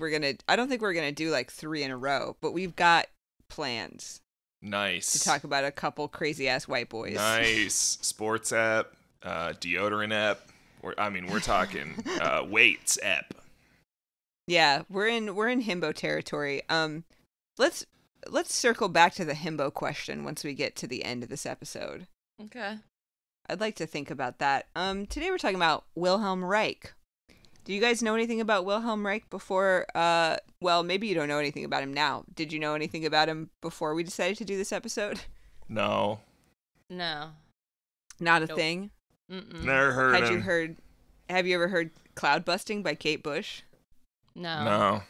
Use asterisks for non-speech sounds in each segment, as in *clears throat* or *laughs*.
think we're gonna. I don't think we're gonna do like three in a row, but we've got plans nice. to talk about a couple crazy ass white boys. Nice sports app, uh, deodorant app. We're, I mean, we're talking *laughs* uh, weights app. Yeah, we're in we're in himbo territory. Um, let's let's circle back to the himbo question once we get to the end of this episode. Okay. I'd like to think about that. Um, today we're talking about Wilhelm Reich. Do you guys know anything about Wilhelm Reich before? Uh, well, maybe you don't know anything about him now. Did you know anything about him before we decided to do this episode? *laughs* No, No. Not a Nope. thing. Mm-mm. never heard Had him. you heard? Have you ever heard "Cloud Busting" by Kate Bush? No. No,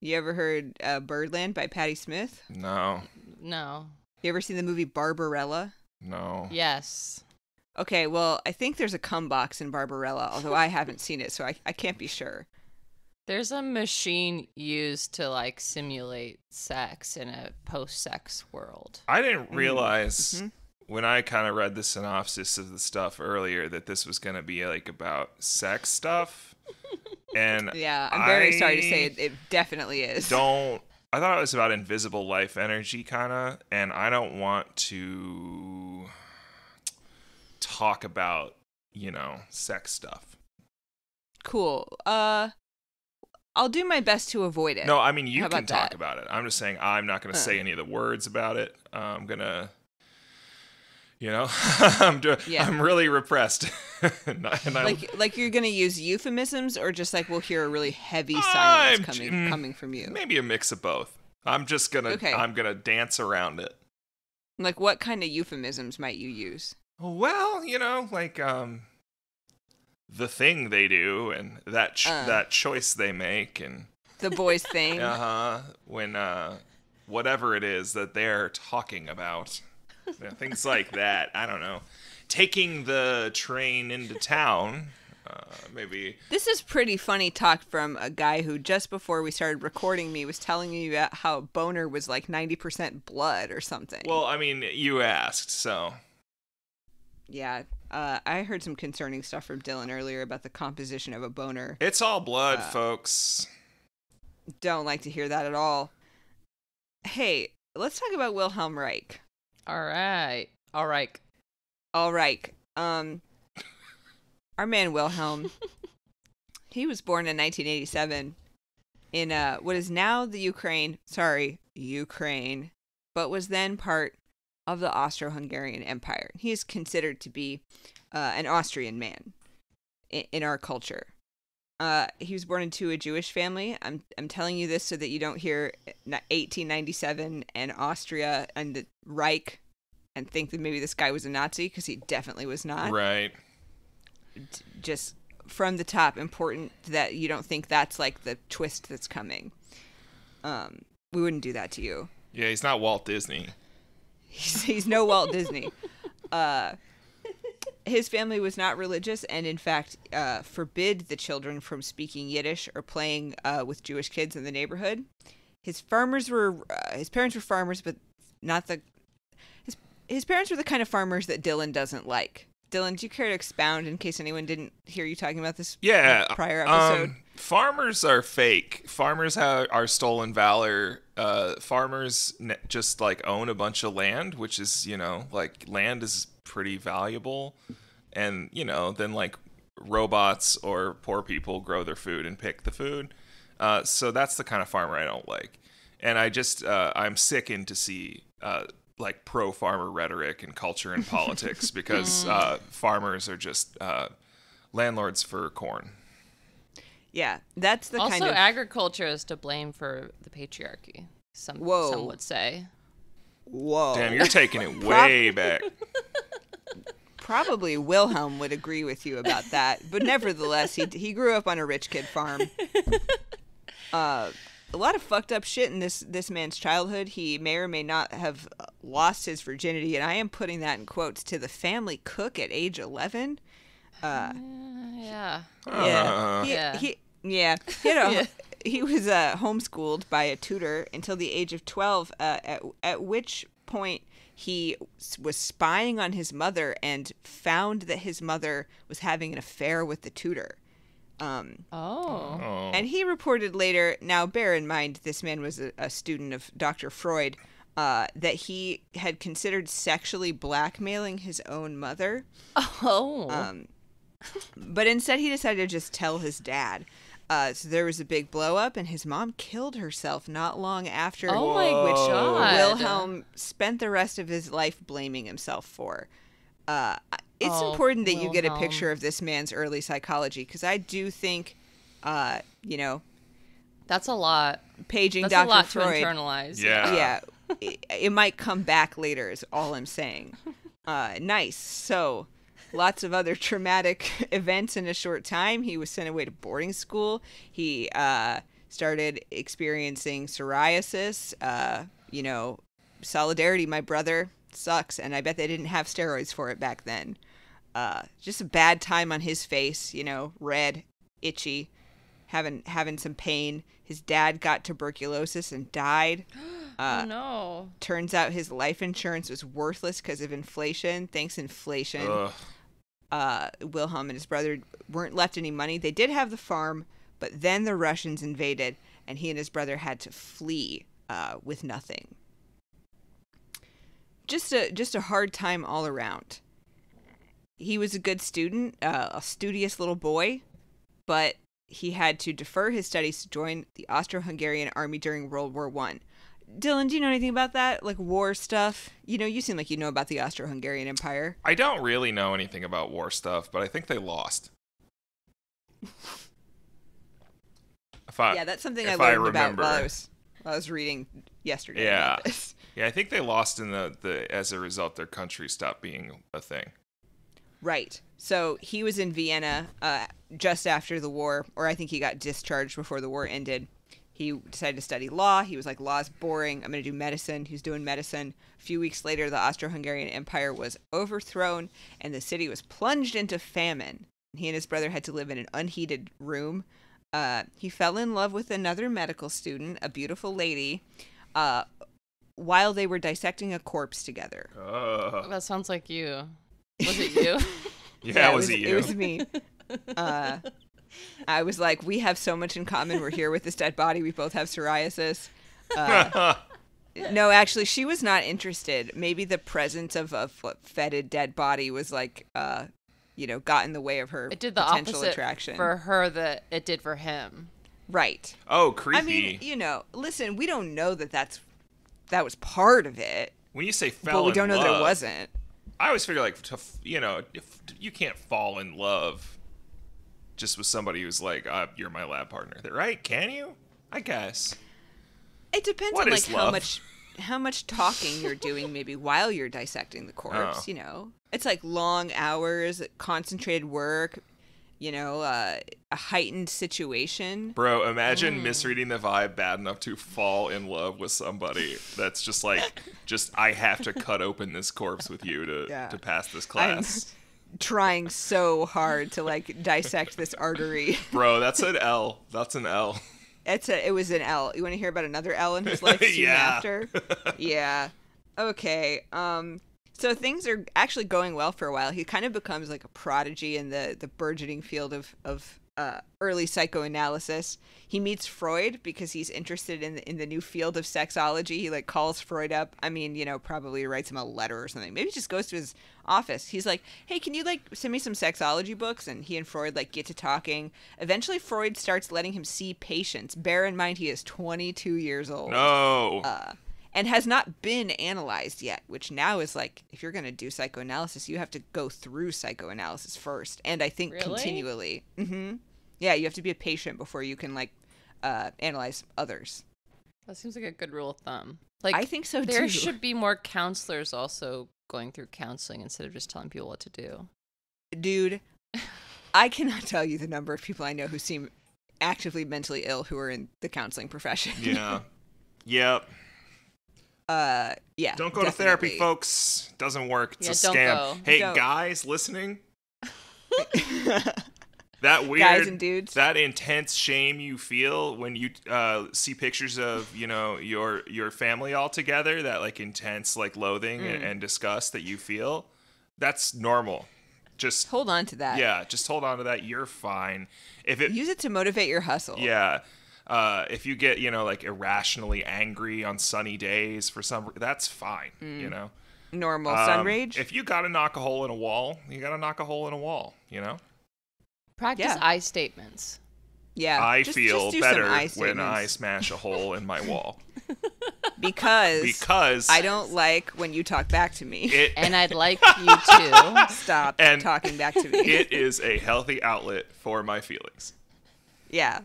You ever heard uh, "Birdland" by Patti Smith? no, No. You ever seen the movie Barbarella? no. Yes. Okay, well, I think there's a cum box in Barbarella, although I haven't seen it, so I, I can't be sure. There's a machine used to like simulate sex in a post-sex world. I didn't realize mhm. when I kind of read the synopsis of the stuff earlier that this was going to be like about sex stuff. and *laughs* Yeah, I'm very sorry to say it, it definitely is. don't I thought it was about invisible life energy kind of and I don't want to talk about, you know, sex stuff. Cool. Uh, I'll do my best to avoid it. No, I mean you can talk that? about it. I'm just saying I'm not going to Huh. say any of the words about it. I'm going to you know, *laughs* I'm do- Yeah. I'm really repressed. *laughs* and I, and I- like like you're gonna use euphemisms, or just like we'll hear a really heavy I'm silence coming mm, coming from you. maybe a mix of both. I'm just going to Okay. I'm going to dance around it. Like what kind of euphemisms might you use? Well, you know, like um the thing they do and that ch- Uh. that choice they make and The boys thing. *laughs* uh-huh when uh whatever it is that they're talking about. Yeah, things like that. I don't know. Taking the train into town, uh maybe This is pretty funny talk from a guy who just before we started recording me was telling me about how boner was like 90% blood or something. well, I mean, you asked, so yeah, uh, I heard some concerning stuff from Dylan earlier about the composition of a boner. it's all blood, Uh. folks. Don't like to hear that at all. Hey, let's talk about Wilhelm Reich. All right. All right. All right. Um, our man Wilhelm. *laughs* he was born in 1987 in uh, what is now the Ukraine. Sorry, Ukraine, but was then part of the Austro-Hungarian Empire. He is considered to be uh, an Austrian man in, in our culture. Uh, he was born into a Jewish family. I'm I'm telling you this so that you don't hear 1897 and Austria and the Reich and think that maybe this guy was a Nazi because he definitely was not. Right. Just from the top, important that you don't think that's like the twist that's coming. Um, we wouldn't do that to you. Yeah, he's not Walt Disney. He's, he's no Walt Disney. Uh, his family was not religious and, in fact, uh, forbid the children from speaking Yiddish or playing uh, with Jewish kids in the neighborhood. His farmers were uh, his parents were farmers, but not the his his parents were the kind of farmers that Dylan doesn't like. Dylan, do you care to expound in case anyone didn't hear you talking about this Yeah. prior episode? Um, farmers are fake. Farmers are stolen valor. Uh, farmers ne- just like own a bunch of land, which is, you know, like land is pretty valuable. And, you know, then like robots or poor people grow their food and pick the food. Uh, so that's the kind of farmer I don't like. And I just, uh, I'm sickened to see, uh, like pro farmer rhetoric and culture and *laughs* politics because uh, farmers are just uh, landlords for corn. Yeah, that's the also, kind of agriculture is to blame for the patriarchy. Some Whoa. some would say. whoa. Damn, you're taking it *laughs* way back. Probably Wilhelm would agree with you about that, but nevertheless, he he grew up on a rich kid farm. *laughs* Uh, a lot of fucked up shit in this this man's childhood. He may or may not have lost his virginity, and I am putting that in quotes to the family cook at age eleven. Uh, Uh, yeah. yeah, Uh, he, Yeah. he yeah you *laughs* know, Yeah. he was uh, homeschooled by a tutor until the age of twelve. Uh, at at which point he was spying on his mother and found that his mother was having an affair with the tutor. Um, Oh. Oh. and he reported later, now bear in mind, this man was a, a student of Dr. Freud, uh, that he had considered sexually blackmailing his own mother. Oh. Um, but instead, he decided to just tell his dad. Uh, so there was a big blow up, and his mom killed herself not long after. oh my Whoa. god. Wilhelm spent the rest of his life blaming himself for. Uh, it's Oh, important that you get a picture of this man's early psychology because I do think, uh, you know, That's a lot. paging That's Dr. a lot Freud. to internalize. Yeah. yeah, it, it might come back later. Is all I'm saying. *laughs* Uh, nice. So, lots of other traumatic *laughs* events in a short time. He was sent away to boarding school. He uh, started experiencing psoriasis. Uh, you know, solidarity. My brother sucks, and I bet they didn't have steroids for it back then. Uh, just a bad time on his face. You know, red, itchy, having having some pain. His dad got tuberculosis and died. *gasps* Uh, oh no. turns out his life insurance was worthless because of inflation. Thanks inflation, Ugh. Uh, Wilhelm and his brother weren't left any money. They did have the farm, but then the Russians invaded, and he and his brother had to flee uh, with nothing. Just a just a hard time all around. He was a good student, uh, a studious little boy, but he had to defer his studies to join the Austro-Hungarian army during World War One. Dylan, do you know anything about that? Like war stuff? You know, you seem like you know about the Austro-Hungarian Empire. I don't really know anything about war stuff, but I think they lost. *laughs* If I, yeah, that's something I if I learned about remember. while I was while I was reading yesterday. Yeah. yeah, I think they lost in the, the as a result their country stopped being a thing. Right. So he was in Vienna uh, just after the war, or I think he got discharged before the war ended. He decided to study law. He was like, law's boring. I'm going to do medicine. He was doing medicine. A few weeks later, the Austro Hungarian Empire was overthrown and the city was plunged into famine. He and his brother had to live in an unheated room. Uh, he fell in love with another medical student, a beautiful lady, uh, while they were dissecting a corpse together. Ugh. That sounds like you. Was it *laughs* you? Yeah, was it you? It was me. *laughs* I was like, we have so much in common. We're here with this dead body. We both have psoriasis. Uh, *laughs* no, actually, she was not interested. Maybe the presence of a fetid dead body was like, uh, you know, got in the way of her It did the potential opposite attraction. for her that it did for him. right. oh, creepy. I mean, you know, listen, we don't know that that's that was part of it, when you say fell but we in don't know that it wasn't. I always figure like to, you know if you can't fall in love just with somebody who's like uh, you're my lab partner, right? Can you? I guess. It depends What on like how much how much talking you're doing maybe *laughs* while you're dissecting the corpse, Oh. you know. It's like long hours, concentrated work, you know, uh, a heightened situation. Bro, imagine Mm. misreading the vibe bad enough to fall in love with somebody that's just like, *laughs* just I have to cut open this corpse with you to Yeah. to pass this I'm- class. Trying so hard to like dissect this artery. *laughs* Bro, that's an L. That's an L. It's a it was an L. You want to hear about another L in his life *laughs* soon Yeah. after? yeah. Okay. Um so things are actually going well for a while. He kind of becomes like a prodigy in the the burgeoning field of of uh, early psychoanalysis. He meets Freud because he's interested in the, in the new field of sexology. He like calls Freud up. I mean, you know, probably writes him a letter or something. Maybe just goes to his office. He's like, "Hey, can you like send me some sexology books?" And he and Freud like get to talking. Eventually, Freud starts letting him see patients. Bear in mind, he is 22 years old No. uh, and has not been analyzed yet, which now is like if you're going to do psychoanalysis, you have to go through psychoanalysis first, and I think Really? continually. hmm Yeah, you have to be a patient before you can like uh, analyze others. That seems like a good rule of thumb. Like I think so too. there too. should be more counselors also going through counseling instead of just telling people what to do. Dude, *laughs* I cannot tell you the number of people I know who seem actively mentally ill who are in the counseling profession. yeah. Yep. uh, yeah. Don't go to therapy, folks. Doesn't work. It's Yeah, a don't scam. go. Hey, Don't. guys listening, *laughs* *laughs* that weird Guys and dudes. that intense shame you feel when you uh, see pictures of you know your your family all together that like intense like loathing and, Mm. and disgust that you feel that's normal just Hold on to that. yeah just hold on to that you're fine if it Use it to motivate your hustle. yeah uh, if you get you know like irrationally angry on sunny days for some that's fine Mm. you know Normal sun Um, rage. if you gotta knock a hole in a wall you gotta knock a hole in a wall you know Practice Yeah. I statements. yeah. I just- feel just better I when I smash a hole in my wall *laughs* *laughs* because because I don't like when you talk back to me. it And I'd *laughs* like you to. Stop And- talking back to me. it is a healthy outlet for my feelings. yeah.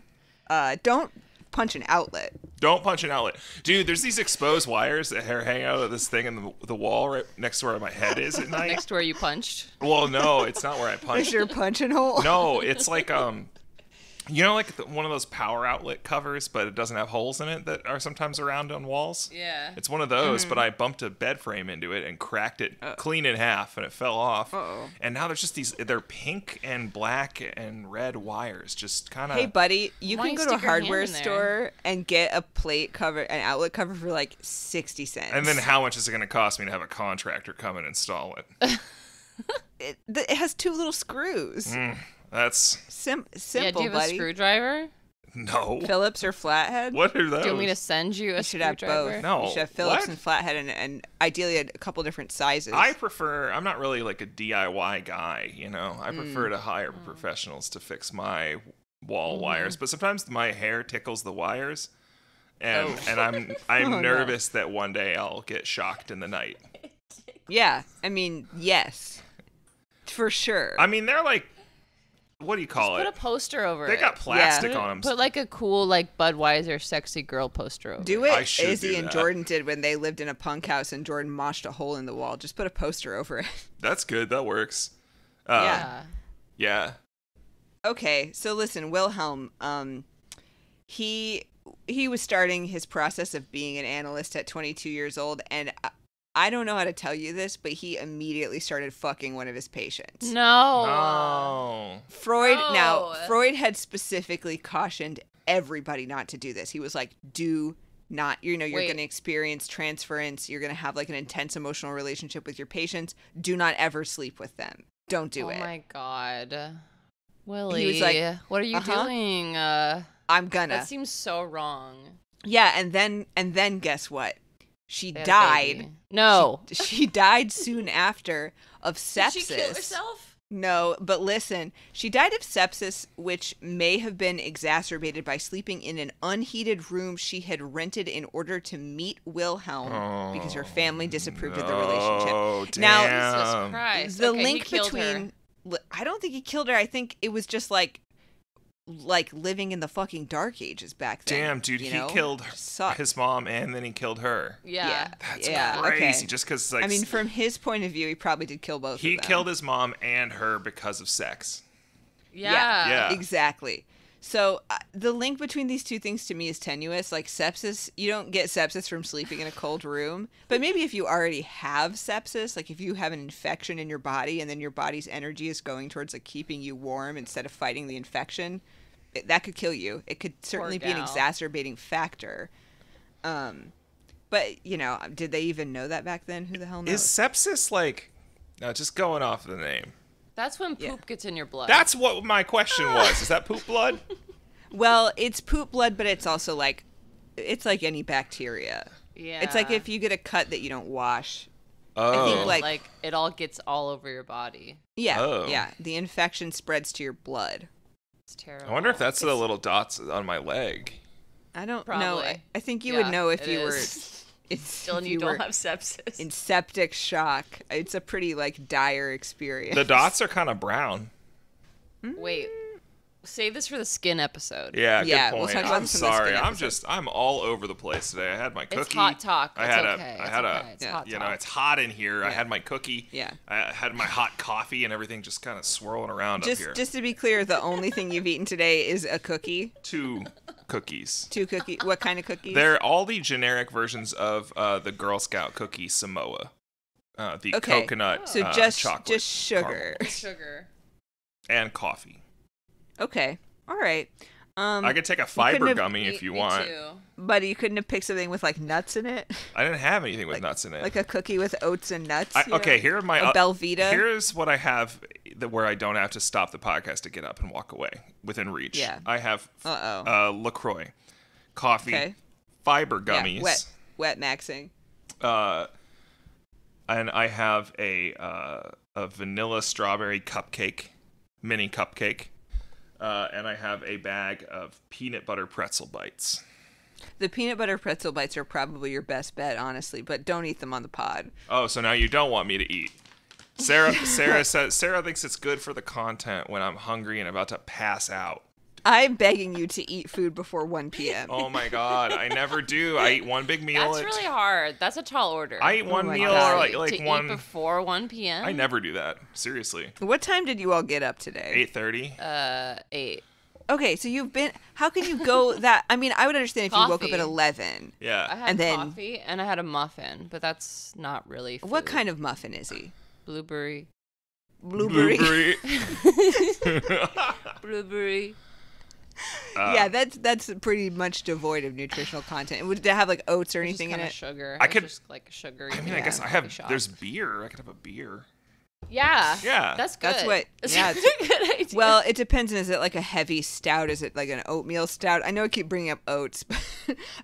Uh, don't punch an outlet. Don't punch an outlet, dude. There's these exposed wires that are hanging out of this thing in the, the wall right next to where my head is at *laughs* night. Next to where you punched. well, no, it's not where I punched. Is punched. your punching hole? No, it's like um, you know, like the, one of those power outlet covers, but it doesn't have holes in it that are sometimes around on walls. Yeah. It's one of those, Mm-hmm. but I bumped a bed frame into it and cracked it Uh. clean in half, and it fell off. Uh-oh. And now there's just these. They're pink and black and red wires, just kind of. Hey, buddy, you Why can you go to a stick your hand hardware store and get a plate cover, an outlet cover for like 60 cents. And then how much is it going to cost me to have a contractor come and install it? *laughs* it, th- it has two little screws. Mm, that's Sim- yeah, do simple, you have a screwdriver? no. Phillips or flathead? What are those? Do you want me to send you a You should have screwdriver? both. No, You should have Phillips what? and flathead, and, and ideally a, a couple different sizes. I prefer. I'm not really like a DIY guy, you know. I prefer Mm. to hire professionals to fix my wall Mm-hmm. wires, but sometimes my hair tickles the wires, and Oh. and I'm *laughs* I'm Oh, no. nervous that one day I'll get shocked in the night. yeah, I mean, yes, for sure. I mean, they're like, what do you call Put it? Put a poster over They it. They got plastic Put, on them. put like a cool like Budweiser sexy girl poster over. do it. it. I should Izzy do and. Jordan did when they lived in a punk house, and Jordan moshed a hole in the wall. Just put a poster over it. *laughs* That's good. That works. Uh, Yeah. yeah. Okay, so listen, Wilhelm, um, he he was starting his process of being an analyst at 22 years old, and I, I don't know how to tell you this, but he immediately started fucking one of his patients. No. Oh. Freud now Freud had specifically cautioned everybody not to do this. He was like, "Do not, you know, you're going to experience transference. You're going to have like an intense emotional relationship with your patients. Do not ever sleep with them. Don't do oh it. Oh my god. Willie, He was like, what are you "Uh-huh." doing? Uh, I'm gonna." that seems so wrong. Yeah, and then and then guess what? She They died. baby. No. She, *laughs* she died soon after of sepsis. *laughs* Did she kill herself? No, but listen, she died of sepsis, which may have been exacerbated by sleeping in an unheated room she had rented in order to meet Wilhelm oh, because her family disapproved of the relationship. Oh, Now- Jesus. Christ. The Okay, link killed her. between—I don't think he killed her. I think it was just like like living in the fucking dark ages back then. Damn, dude, you he know? killed Sucked. his mom and then he killed her. Yeah. yeah. That's yeah, crazy. okay. Just because, like, I mean, from his point of view, he probably did kill both. he of them. killed his mom and her because of sex. Yeah. Yeah. exactly. So uh, the link between these two things to me is tenuous. Like sepsis, you don't get sepsis from sleeping in a cold room, but maybe if you already have sepsis, like if you have an infection in your body and then your body's energy is going towards like keeping you warm instead of fighting the infection, it, that could kill you. It could certainly be an exacerbating factor. Um, but you know, did they even know that back then? Who the hell knows? Is sepsis like. No, just going off the name. That's when poop Yeah. gets in your blood. That's what my question *laughs* was. Is that poop blood? *laughs* Well, it's poop blood, but it's also like it's like any bacteria. yeah. It's like if you get a cut that you don't wash. Oh. think, like- like it all gets all over your body. Yeah, Oh. yeah. The infection spreads to your blood. It's terrible. I wonder if that's the little dots on my leg. I don't know. Probably. I, I think you Yeah, would know if you is. *laughs* were it's, Still, if and you, you don't were have sepsis. in septic shock. It's a pretty like dire experience. The dots are kind of brown. Wait, save this for the skin episode. Yeah, Yeah, good we'll point. talk about I'm this in the sorry. I'm just I'm all over the place today. I had my cookie. It's hot talk. I It's had okay. a I It's had okay. a It's Yeah. hot you know, it's hot in here. I had my cookie. Yeah. I had my hot coffee and everything just kind of swirling around just up here. just to be clear, the only thing you've eaten today is a cookie. two cookies. Two cookie. What kind of cookies? They're all the generic versions of uh, the Girl Scout cookie Samoa. Uh, the Okay. coconut so uh, just chocolate just sugar. Sugar. and coffee. Okay. All right. Um, I could take a fiber have- gummy if you want. but you couldn't have picked something with like nuts in it, *laughs* I didn't have anything with Like- nuts in it. like a cookie with oats and nuts. I, know? okay, here are my A uh, Belvita? Here's what I have that where I don't have to stop the podcast to get up and walk away within reach. Yeah. I have Uh-oh. uh, Lacroix, coffee, Okay. fiber Yeah, gummies, wet, wet maxing. uh, and I have a uh, a vanilla strawberry cupcake, mini cupcake, uh, and I have a bag of peanut butter pretzel bites. The peanut butter pretzel bites are probably your best bet, honestly, but don't eat them on the pod. Oh, so now you don't want me to eat. Sarah Sarah *laughs* says Sarah thinks it's good for the content when I'm hungry and about to pass out. I'm begging you to eat food before 1 p.m. Oh my god, I never do. I eat one big meal. That's at- really hard. That's a tall order. I eat one my meal God. or like to like eat one. before 1 p.m. I never do that. Seriously. What time did you all get up today? Eight thirty. Uh, eight. Okay, so you've been. How can you go *laughs* that? I mean, I would understand if you woke up at 11. Yeah, I had And then- coffee and I had a muffin, but that's not really. Food. What kind of muffin is he? blueberry? Blueberry. Blueberry. *laughs* *laughs* Blueberry. Uh, yeah, that's that's pretty much devoid of nutritional content. Would it have like oats or It's just anything in kinda it? Sugar. I It's could- Just like sugar. I mean, I guess I have. shop. There's beer. I could have a beer. Yeah. Yeah. That's good. That's what- That's yeah, a good idea. Well, it depends. Is it like a heavy stout? Is it like an oatmeal stout? I know I keep bringing up oats, *laughs* but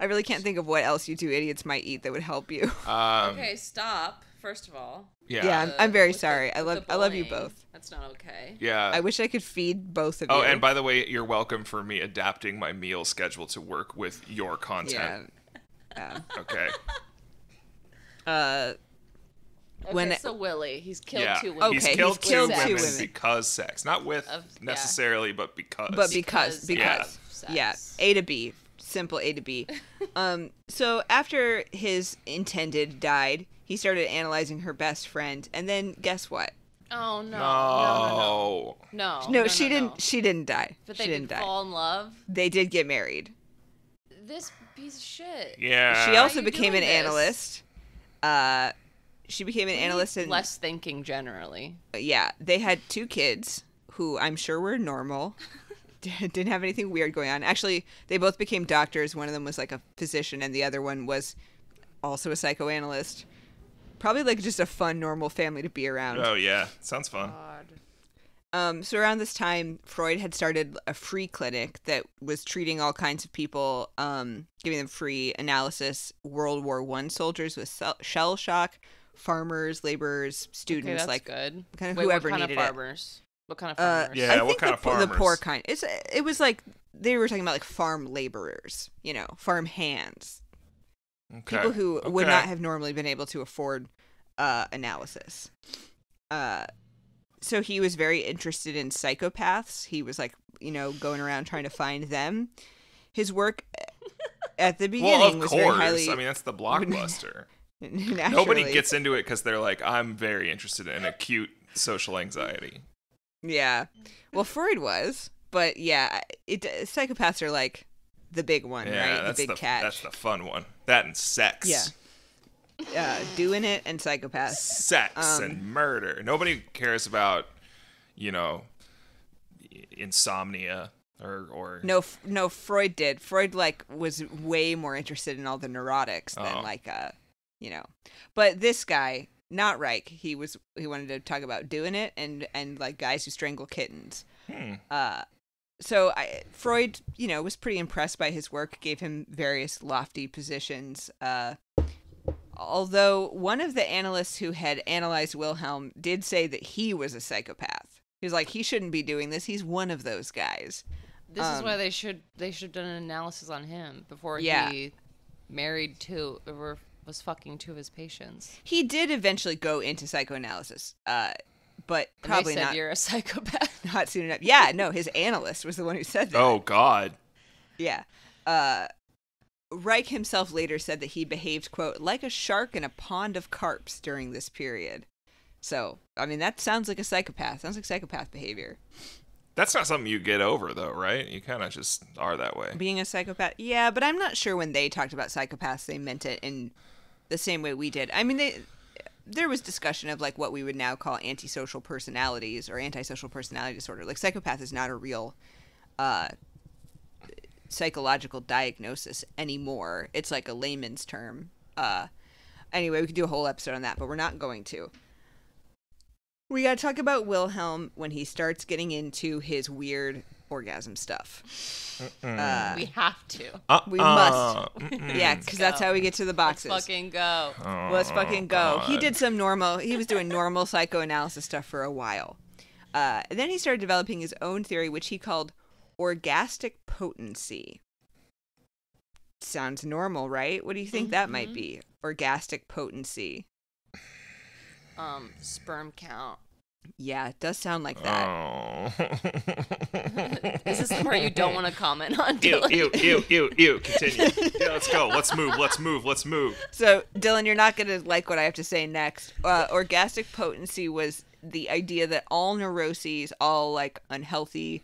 I really can't think of what else you two idiots might eat that would help you. *laughs* Um, okay, stop. First of all. Yeah. Yeah, I'm, I'm very with the- sorry. I love I love you both. That's not okay. Yeah. I wish I could feed both of oh, you. Oh, and by the way, you're welcome for me adapting my meal schedule to work with your yeah. content. Yeah. Okay. Uh, Okay, When- so Willie, he's killed yeah. two women. Okay, He's he's killed, killed two, two women, women. because sex, not with Of- yeah. necessarily, but because. but because Because because yeah, sex. A to B, simple A to B. *laughs* um, so after his intended died, he started analyzing her best friend, and then guess what? Oh no. no. No. No. No. no, no, she no, didn't. no. She didn't die. But she they didn't did die. fall in love. They did get married. This piece of shit. Yeah. she also became an this? analyst. Uh, she became an analyst and less thinking generally. yeah, they had two kids who I'm sure were normal. *laughs* Didn't have anything weird going on. Actually, they both became doctors. One of them was like a physician, and the other one was also a psychoanalyst. Probably like just a fun, normal family to be around. Oh yeah, sounds fun. God. Um, so around this time, Freud had started a free clinic that was treating all kinds of people, um, giving them free analysis. World War One soldiers with shell shock, farmers, laborers, Okay, students, that's like good. kind of Wait, whoever what kind needed of it. farmers? What kind of Uh, farmers? Yeah, I what kind the, of po- the poor kind. It's it was like they were talking about like farm laborers, you know, farm hands, Okay. people who would not have normally been able to afford uh, analysis. Uh, so he was very interested in psychopaths. He was like, you know, going around trying to find them. His work at the beginning Well, of was course. very highly. I mean, that's the blockbuster. *laughs* Nobody gets into it because they're like, I'm very interested in acute social anxiety. Yeah. Well, Freud was, but yeah, it psychopaths are like the big one, Yeah, right? that's the big catch. That's the fun one. That and sex. Yeah. uh, doing it and psychopaths. Sex Um, and murder. Nobody cares about, you know, insomnia or or No, no, Freud did. Freud like was way more interested in all the neurotics than Oh. like uh, you know. But this guy, not Reich, he was he wanted to talk about doing it and and like guys who strangle kittens. Hmm. Uh, so I, Freud, you know, was pretty impressed by his work, gave him various lofty positions. Uh, although one of the analysts who had analyzed Wilhelm did say that he was a psychopath. He was like, he shouldn't be doing this. He's one of those guys. This is um, why they should they should have done an analysis on him before Yeah. he married two or was fucking two of his patients. He did eventually go into psychoanalysis, uh, but And probably they said not you're a psychopath. *laughs* not soon enough. Yeah, no, his analyst was the one who said that. Oh God. Yeah. Uh, Reich himself later said that he behaved, quote, like a shark in a pond of carps during this period. So, I mean, that sounds like a psychopath. Sounds like psychopath behavior. That's not something you get over though, right? You kind of just are that way. Being a psychopath, yeah, but I'm not sure when they talked about psychopaths, they meant it in the same way we did. I mean, they. There was discussion of like what we would now call antisocial personalities or antisocial personality disorder. Like psychopath is not a real uh, psychological diagnosis anymore. It's like a layman's term. Uh, anyway, we could do a whole episode on that, but we're not going to. We got to talk about Wilhelm when he starts getting into his weird orgasm stuff. Uh, we have to. Uh, we uh, must. mm-mm. yeah, because that's how we get to the Let's boxes. fucking go. Oh, Let's fucking go. He did some normal. He was doing normal psychoanalysis stuff for a while. Uh, and then he started developing his own theory, which he called orgastic potency. Sounds normal, right? What do you think that might Mhm. be? Orgastic potency. Um, sperm count. Yeah, it does sound like that. Oh. *laughs* Is the part you don't want to comment on? Ew, Dylan? ew, ew, ew, ew. Continue. *laughs* Yeah, let's go. Let's move. Let's move. Let's move. So, Dylan, you're not going to like what I have to say next. Uh, orgastic potency was the idea that all neuroses, all like unhealthy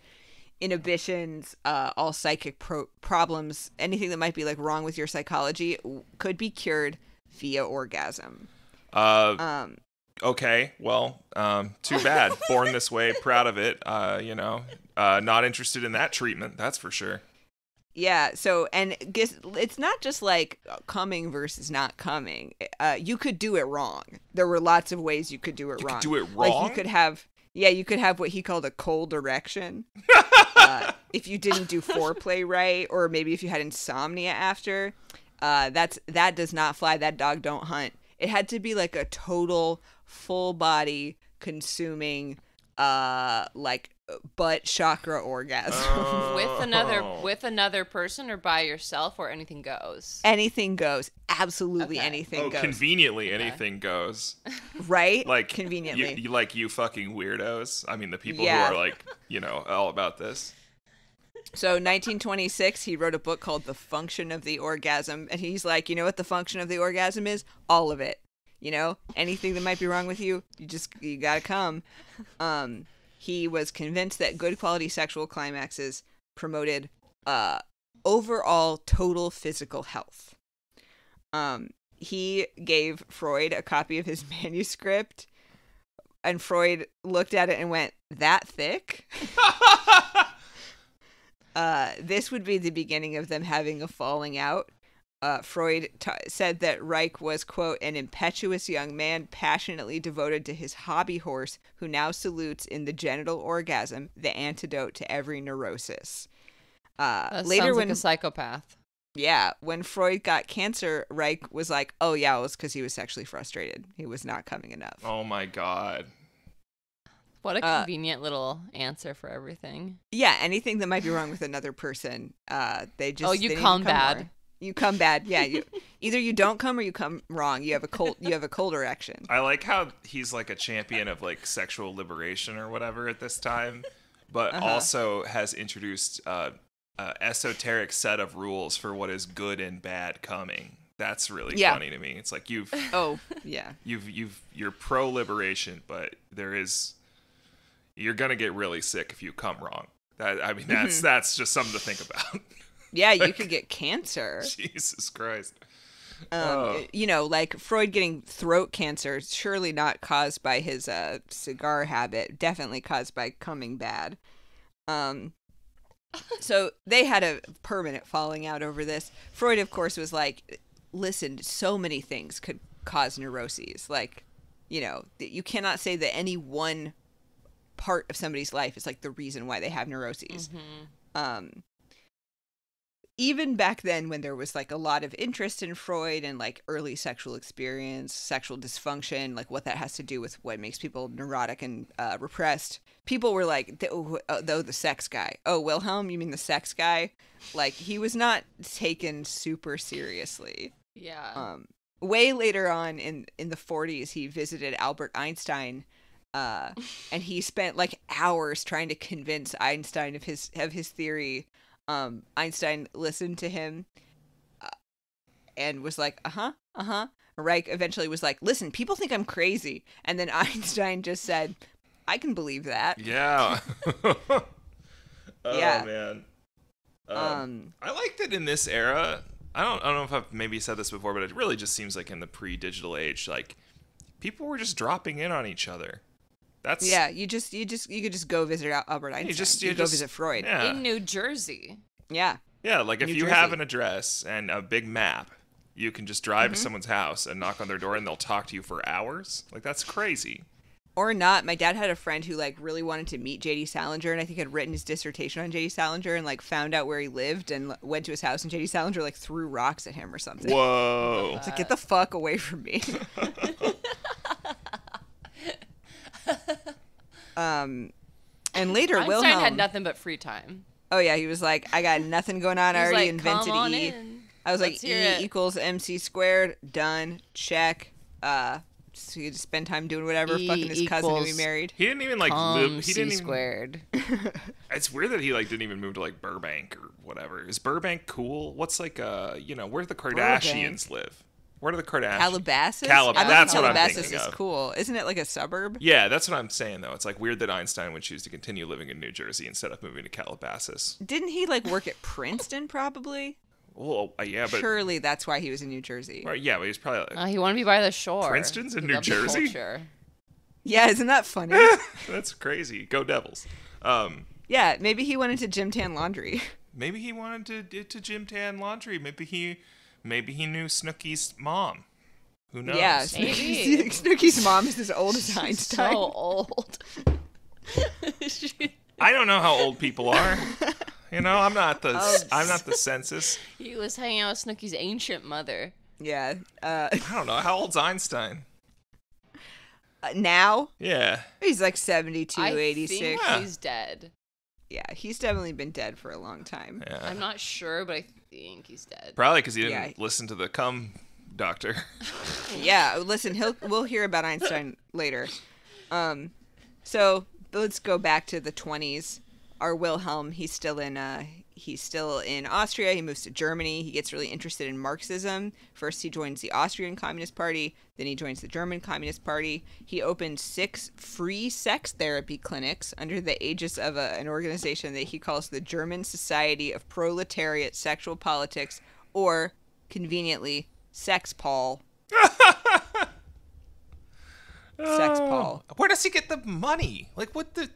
inhibitions, uh, all psychic pro- problems, anything that might be like wrong with your psychology w- could be cured via orgasm. Uh, Um, okay. Well, um, too bad. *laughs* Born this way, proud of it. Uh, you know, uh, not interested in that treatment. That's for sure. yeah. So, and guess it's not just like coming versus not coming. Uh, you could do it wrong. There were lots of ways you could do it You could wrong. do it Like wrong? you could have, yeah, you could have what he called a cold erection. *laughs* uh, if you didn't do foreplay right, or maybe if you had insomnia after, uh, that's that does not fly. That dog don't hunt. It had to be like a total, full body consuming, uh, like butt chakra orgasm. *laughs* with another Oh. with another person or by yourself or anything goes. anything goes. Absolutely Okay. anything Oh, goes. conveniently, anything goes. *laughs* right? Like conveniently. you, you like you fucking weirdos. I mean, the people Yeah. who are like, you know, all about this. So 1926, he wrote a book called The Function of the Orgasm, and he's like, you know what the function of the orgasm is? All of it. You know, anything that might be wrong with you, you just you gotta come. Um, he was convinced that good quality sexual climaxes promoted uh overall total physical health. Um, he gave Freud a copy of his *laughs* manuscript, and Freud looked at it and went, "That thick." *laughs* uh, this would be the beginning of them having a falling out. Uh, Freud t- said that Reich was, quote, an impetuous young man passionately devoted to his hobby horse who now salutes in the genital orgasm the antidote to every neurosis. Uh, That later, sounds when like a psychopath. yeah, when Freud got cancer, Reich was like, "Oh yeah, it was because he was sexually frustrated. He was not coming enough." oh my god. What a Uh, convenient little answer for everything. Yeah, anything that might be wrong with another person, uh, they just Oh, they you need to come bad. more. You come bad. Yeah, you either you don't come or you come wrong. You have a cold. You have a cold erection. I like how he's like a champion of like sexual liberation or whatever at this time, but Uh-huh. also has introduced uh, a esoteric set of rules for what is good and bad coming. That's really Yeah. funny to me. It's like you've *laughs* Oh yeah, you've you've you're pro liberation, but there is you're gonna get really sick if you come wrong. That I mean that's Mm-hmm. that's just something to think about. *laughs* yeah. You could get cancer. *laughs* Jesus Christ. Um, Oh. You know, like Freud getting throat cancer, surely not caused by his uh, cigar habit. Definitely caused by coming bad. Um, so they had a permanent falling out over this. Freud, of course, was like, "Listen, so many things could cause neuroses. Like, you know, you cannot say that any one part of somebody's life is like the reason why they have neuroses." um even back then when there was like a lot of interest in Freud and like early sexual experience, sexual dysfunction, like what that has to do with what makes people neurotic and uh, repressed, people were like, "Th- oh, uh, though the sex guy. Oh, Wilhelm, you mean the sex guy? Like he was not taken super seriously. Yeah. Um, way later on in in the 40s, he visited Albert Einstein, uh, *laughs* and he spent like hours trying to convince Einstein of his of his theory. Um, Einstein listened to him, uh, and was like, "Uh huh, uh huh." Reich eventually was like, "Listen, people think I'm crazy," and then *laughs* Einstein just said, "I can believe that." Yeah. *laughs* *laughs* oh Yeah. man. Um, Um, I like that in this era. I don't. I don't know if I've maybe said this before, but it really just seems like in the pre-digital age, like people were just dropping in on each other. That's Yeah, you just you just you could just go visit Albert Einstein. You just you you go visit Freud. Yeah. In New Jersey. Yeah. Yeah, like if New you have an address and a big map, you can just drive Mm-hmm. to someone's house and knock on their door and they'll talk to you for hours. Like that's crazy. Or not. My dad had a friend who like really wanted to meet JD Salinger and I think had written his dissertation on JD Salinger and like found out where he lived and l- went to his house and JD Salinger like threw rocks at him or something. Whoa. It's like get the fuck away from me. *laughs* *laughs* *laughs* um and later Einstein Wilhelm had nothing but free time. Oh yeah, he was like, I got nothing going on. I already like, invented Come on E. in. I was Let's like, E it." equals MC squared. Done. Check. Uh, so you just spend time doing whatever. E fucking his cousin who he married. He didn't even like Com live. He C didn't even. squared. *laughs* It's weird that he like didn't even move to like Burbank or whatever. Is Burbank cool? What's like uh you know where the Kardashians live? Where are the Kardashians? Calabasas. Calab- I don't that's think what I'm Calabasas thinking is of. cool. Isn't it like a suburb? Yeah, that's what I'm saying though. It's like weird that Einstein would choose to continue living in New Jersey instead of moving to Calabasas. Didn't he like work at Princeton? Probably. Well, uh, yeah, but Surely that's why he was in New Jersey. Well, yeah, but he's probably. Like, Uh, he wanted to be by the shore. Princeton's in He New loved the Jersey? culture. Yeah, isn't that funny? *laughs* that's crazy. Go Devils. Um, yeah, maybe he went into Gym Tan Laundry. *laughs* maybe he wanted to to Gym Tan Laundry. Maybe he, maybe he knew Snooki's mom. Who knows? Yeah, Maybe. *laughs* Snooki's, Snooki's mom is as old as She's Einstein. so old. She- *laughs* I don't know how old people are. You know, I'm not the Oh. I'm not the census. he was hanging out with Snooki's ancient mother. Yeah. Uh, I don't know how old's Einstein. now Yeah, he's like 72, I 86. think Yeah. he's dead. Yeah, he's definitely been dead for a long time. yeah. I'm not sure, but I think he's dead. Probably because he didn't Yeah. listen to the cum doctor. *laughs* Yeah, listen, he'll we'll hear about Einstein *laughs* later. Um, so let's go back to the 20s. Our Wilhelm, he's still in uh he's still in Austria. He moves to Germany. He gets really interested in Marxism. First, he joins the Austrian Communist Party. Then he joins the German Communist Party. He opened six free sex therapy clinics under the aegis of a, an organization that he calls the German Society of Proletariat Sexual Politics, or conveniently, Sex Pol. *laughs* Sex oh. Pol. Where does he get the money? Like what the?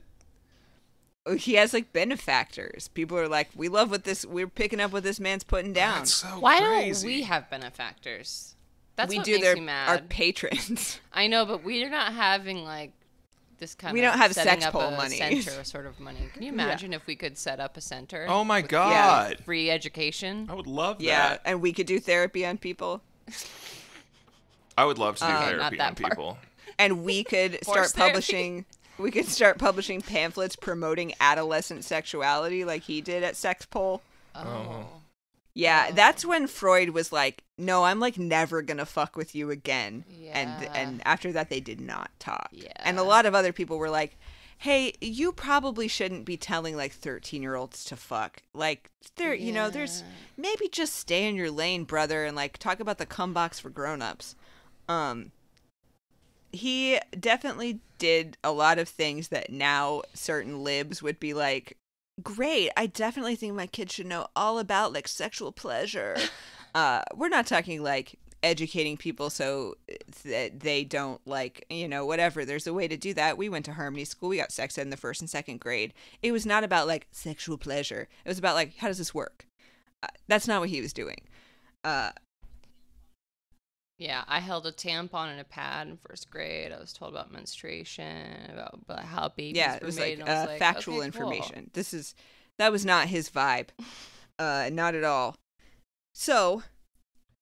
He has like benefactors. People are like, we love what this. We're picking up what this man's putting down. That's so Why crazy. don't we have benefactors? That's we what do makes their me mad. our patrons. *laughs* I know, but we're not having like this kind We of don't have setting sex up pole a money. *laughs* center sort of money. Can you imagine if we could set up a center? Oh my with god! Free education. I would love that. yeah, and we could do therapy on people, I would love to do not therapy that on part. people. and we could start publishing. We could start publishing pamphlets promoting adolescent sexuality, like he did at Sex Pol. Oh. Yeah, Oh. that's when Freud was like, "No, I'm like never gonna fuck with you again." And Yeah. and and after that, they did not talk. Yeah. And a lot of other people were like, "Hey, you probably shouldn't be telling like 13 year olds to fuck. Like, there, you know, there's maybe just stay in your lane, brother, and like talk about the cum box for grown ups." Um, he definitely did a lot of things that now certain libs would be like, great, I definitely think my kids should know all about like sexual pleasure. *laughs* uh, we're not talking like educating people so that they don't like, you know, whatever. There's a way to do that. We went to Harmony School. We got sex ed in the first and second grade. It was not about like sexual pleasure. It was about like, how does this work? Uh, that's not what he was doing. Uh, Yeah, I held a tampon and a pad in first grade. I was told about menstruation, about, about how babies yeah, it was made. like, uh, was factual okay, cool. information. This is that was not his vibe, *laughs* uh, not at all. So,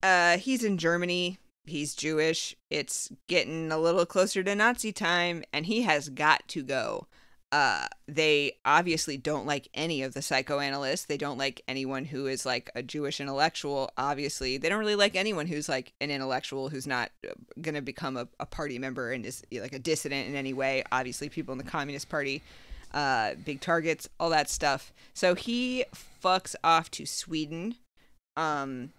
uh, he's in Germany. He's Jewish. It's getting a little closer to Nazi time, and he has got to go. Uh, they obviously don't like any of the psychoanalysts. They don't like anyone who is like a Jewish intellectual. Obviously, they don't really like anyone who's like an intellectual who's not uh, gonna become a, a party member and is like a dissident in any way. Obviously, people in the Communist Party, uh, big targets, all that stuff. So he fucks off to Sweden. Um,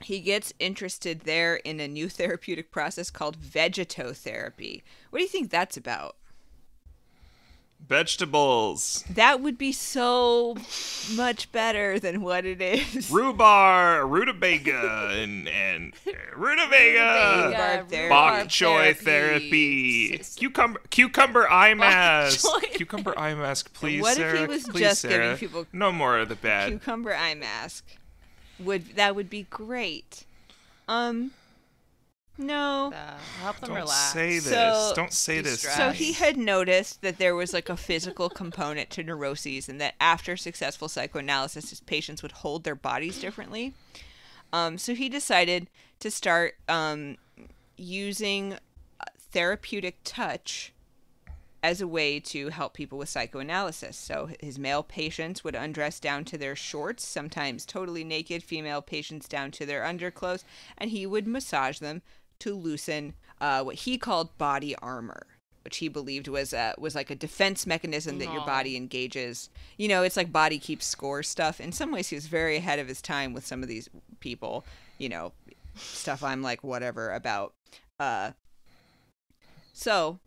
he gets interested there in a new *laughs* therapeutic process called vegetotherapy. What do you think that's about? Vegetables. That would be so much better than what it is. Rhubarb, rutabaga, and and rutabaga. Rhubarb therapy. Bok choy therapy. Cucumber, cucumber eye mask. Cucumber eye mask, please, What if he was please, just giving Sarah. people No more of the bad. Cucumber eye mask. Would that would be great. Um no. Uh, help them Don't relax. say this. So- Don't say this. So he had noticed that there was like a physical component to neuroses, and that after successful psychoanalysis, his patients would hold their bodies differently. Um, so he decided to start um, using uh, therapeutic touch as a way to help people with psychoanalysis. So his male patients would undress down to their shorts, sometimes totally naked, female patients down to their underclothes, and he would massage them to loosen uh, what he called body armor, which he believed was uh, was like a defense mechanism that your body engages. You know, it's like body keeps score stuff. In some ways, he was very ahead of his time with some of these people. You know, stuff I'm like whatever about. Uh, so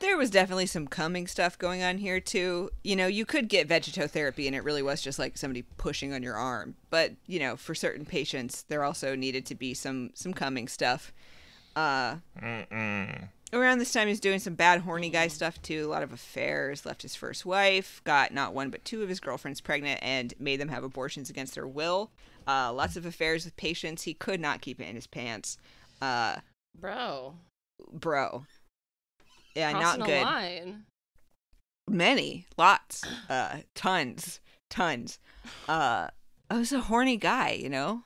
there was definitely some coming stuff going on here too. You know, you could get vegetotherapy and it really was just like somebody pushing on your arm. But, you know, for certain patients there also needed to be some some coming stuff. Uh Mm-mm. around this time he's doing some bad horny guy stuff too, a lot of affairs, left his first wife, got not one but two of his girlfriends pregnant and made them have abortions against their will. Uh lots of affairs with patients. He could not keep it in his pants. Uh Bro. bro. Yeah, crossing not a good. line. many lots uh tons tons uh i was a horny guy you know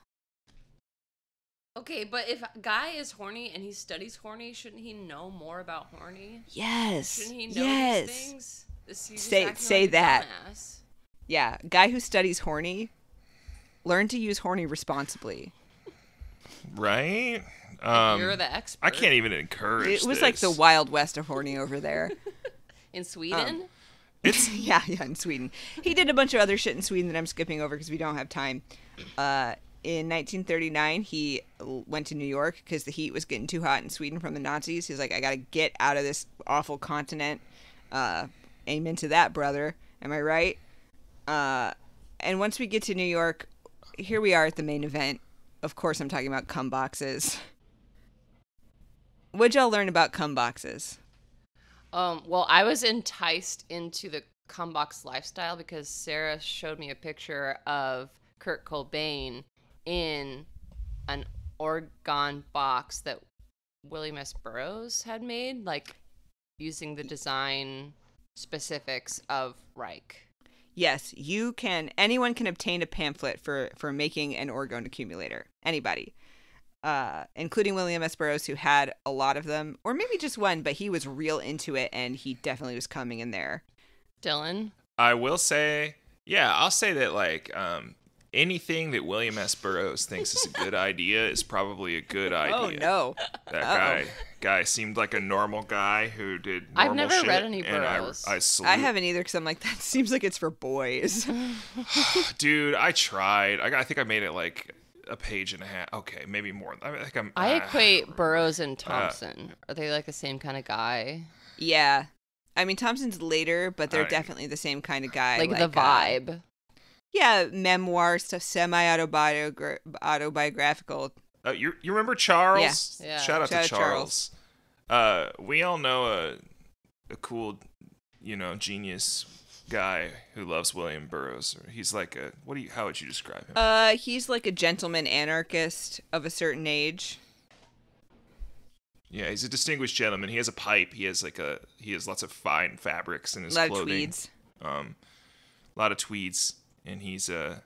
Okay, but if guy is horny and he studies horny, shouldn't he know more about horny? yes Shouldn't he know yes these things? Is Say- say like that. dumbass? yeah guy who studies horny learn to use horny responsibly Right? Like, Um, You're the expert. I can't even encourage. it was like the wild west of horny over there. *laughs* In Sweden. *laughs* It's *laughs* yeah yeah in sweden. He did a bunch of other shit in sweden that i'm skipping over because we don't have time. Uh in 1939 he went to new york because the heat was getting too hot in sweden from the nazis. He's like i gotta get out of this awful continent. Uh amen to that brother. Am i right? Uh and once we get to new york here we are at the main event. Of course i'm talking about cum boxes what'd y'all learn about cum boxes Um, well, I was enticed into the cum box lifestyle because Sarah showed me a picture of Kurt Cobain in an orgone box that William S. Burroughs had made, like using the design specifics of Reich. Yes, you can. Anyone can obtain a pamphlet for for making an orgone accumulator. Anybody, uh, including William S. Burroughs, who had a lot of them, or maybe just one, but he was real into it, and he definitely was coming in there. Dylan, I will say, yeah, I'll say that like um, anything that William S. Burroughs thinks is a good *laughs* idea is probably a good idea. Oh no! That Uh-oh. guy guy seemed like a normal guy who did. I've never shit, read any and I, Burroughs. I. I haven't either because I'm like that *laughs* seems like it's for boys. *sighs* dude. I tried. I, I think I made it like a page and a half. Okay, maybe more. I think I'm. I ah, equate Burroughs and Thompson. Are they like the same kind of guy? yeah, I mean Thompson's later, but they're Alright. definitely the same kind of guy. Like, the uh, vibe. yeah, memoir stuff, semi autobiographical. Uh, you you remember Charles? Yeah. Yeah. Shout out Shout to out Charles. Uh, we all know a a cool, you know, genius guy who loves William Burroughs. He's like a what do you? How would you describe him? Uh, he's like a gentleman anarchist of a certain age. yeah, he's a distinguished gentleman. He has a pipe. He has like a he has lots of fine fabrics in his A lot clothing. of tweeds. Um, a lot of tweeds, and he's a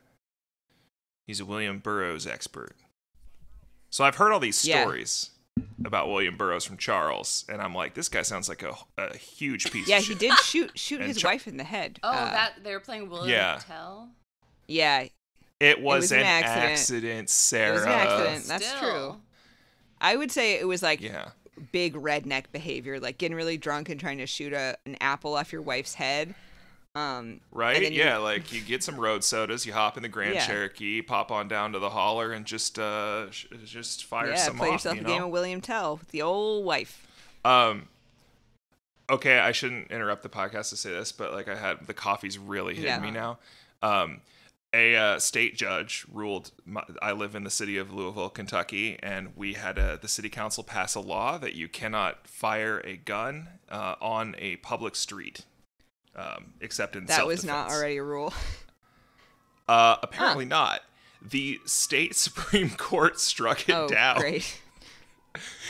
he's a William Burroughs expert. So I've heard all these Yeah. Stories about William Burroughs from Charles, and I'm like, this guy sounds like a, a huge piece. Yeah, of he shit. did shoot shoot *laughs* And his Char- wife in the head. Oh, Uh, that they were playing William yeah. Tell. yeah, It was, was an an, accident. accident. Sarah. It was an accident. That's Still. true. I would say it was like Yeah. big redneck behavior, like getting really drunk and trying to shoot a, an apple off your wife's head. Um, Right? then you- Yeah, like you get some road sodas, you hop in the Grand Yeah. Cherokee, pop on down to the holler, and just uh, sh- just fire yeah, some play off. yourself you a know? game of William Tell with the old wife. Um, okay, I shouldn't interrupt the podcast to say this, but like I had the coffee's really hitting Yeah. me now. Um, a uh, state judge ruled. My, I live in the city of Louisville, Kentucky, and we had a, the city council pass a law that you cannot fire a gun uh, on a public street, um, except in That was not already a rule. Uh, apparently not. The state *laughs* supreme court struck it oh, down. great. *laughs*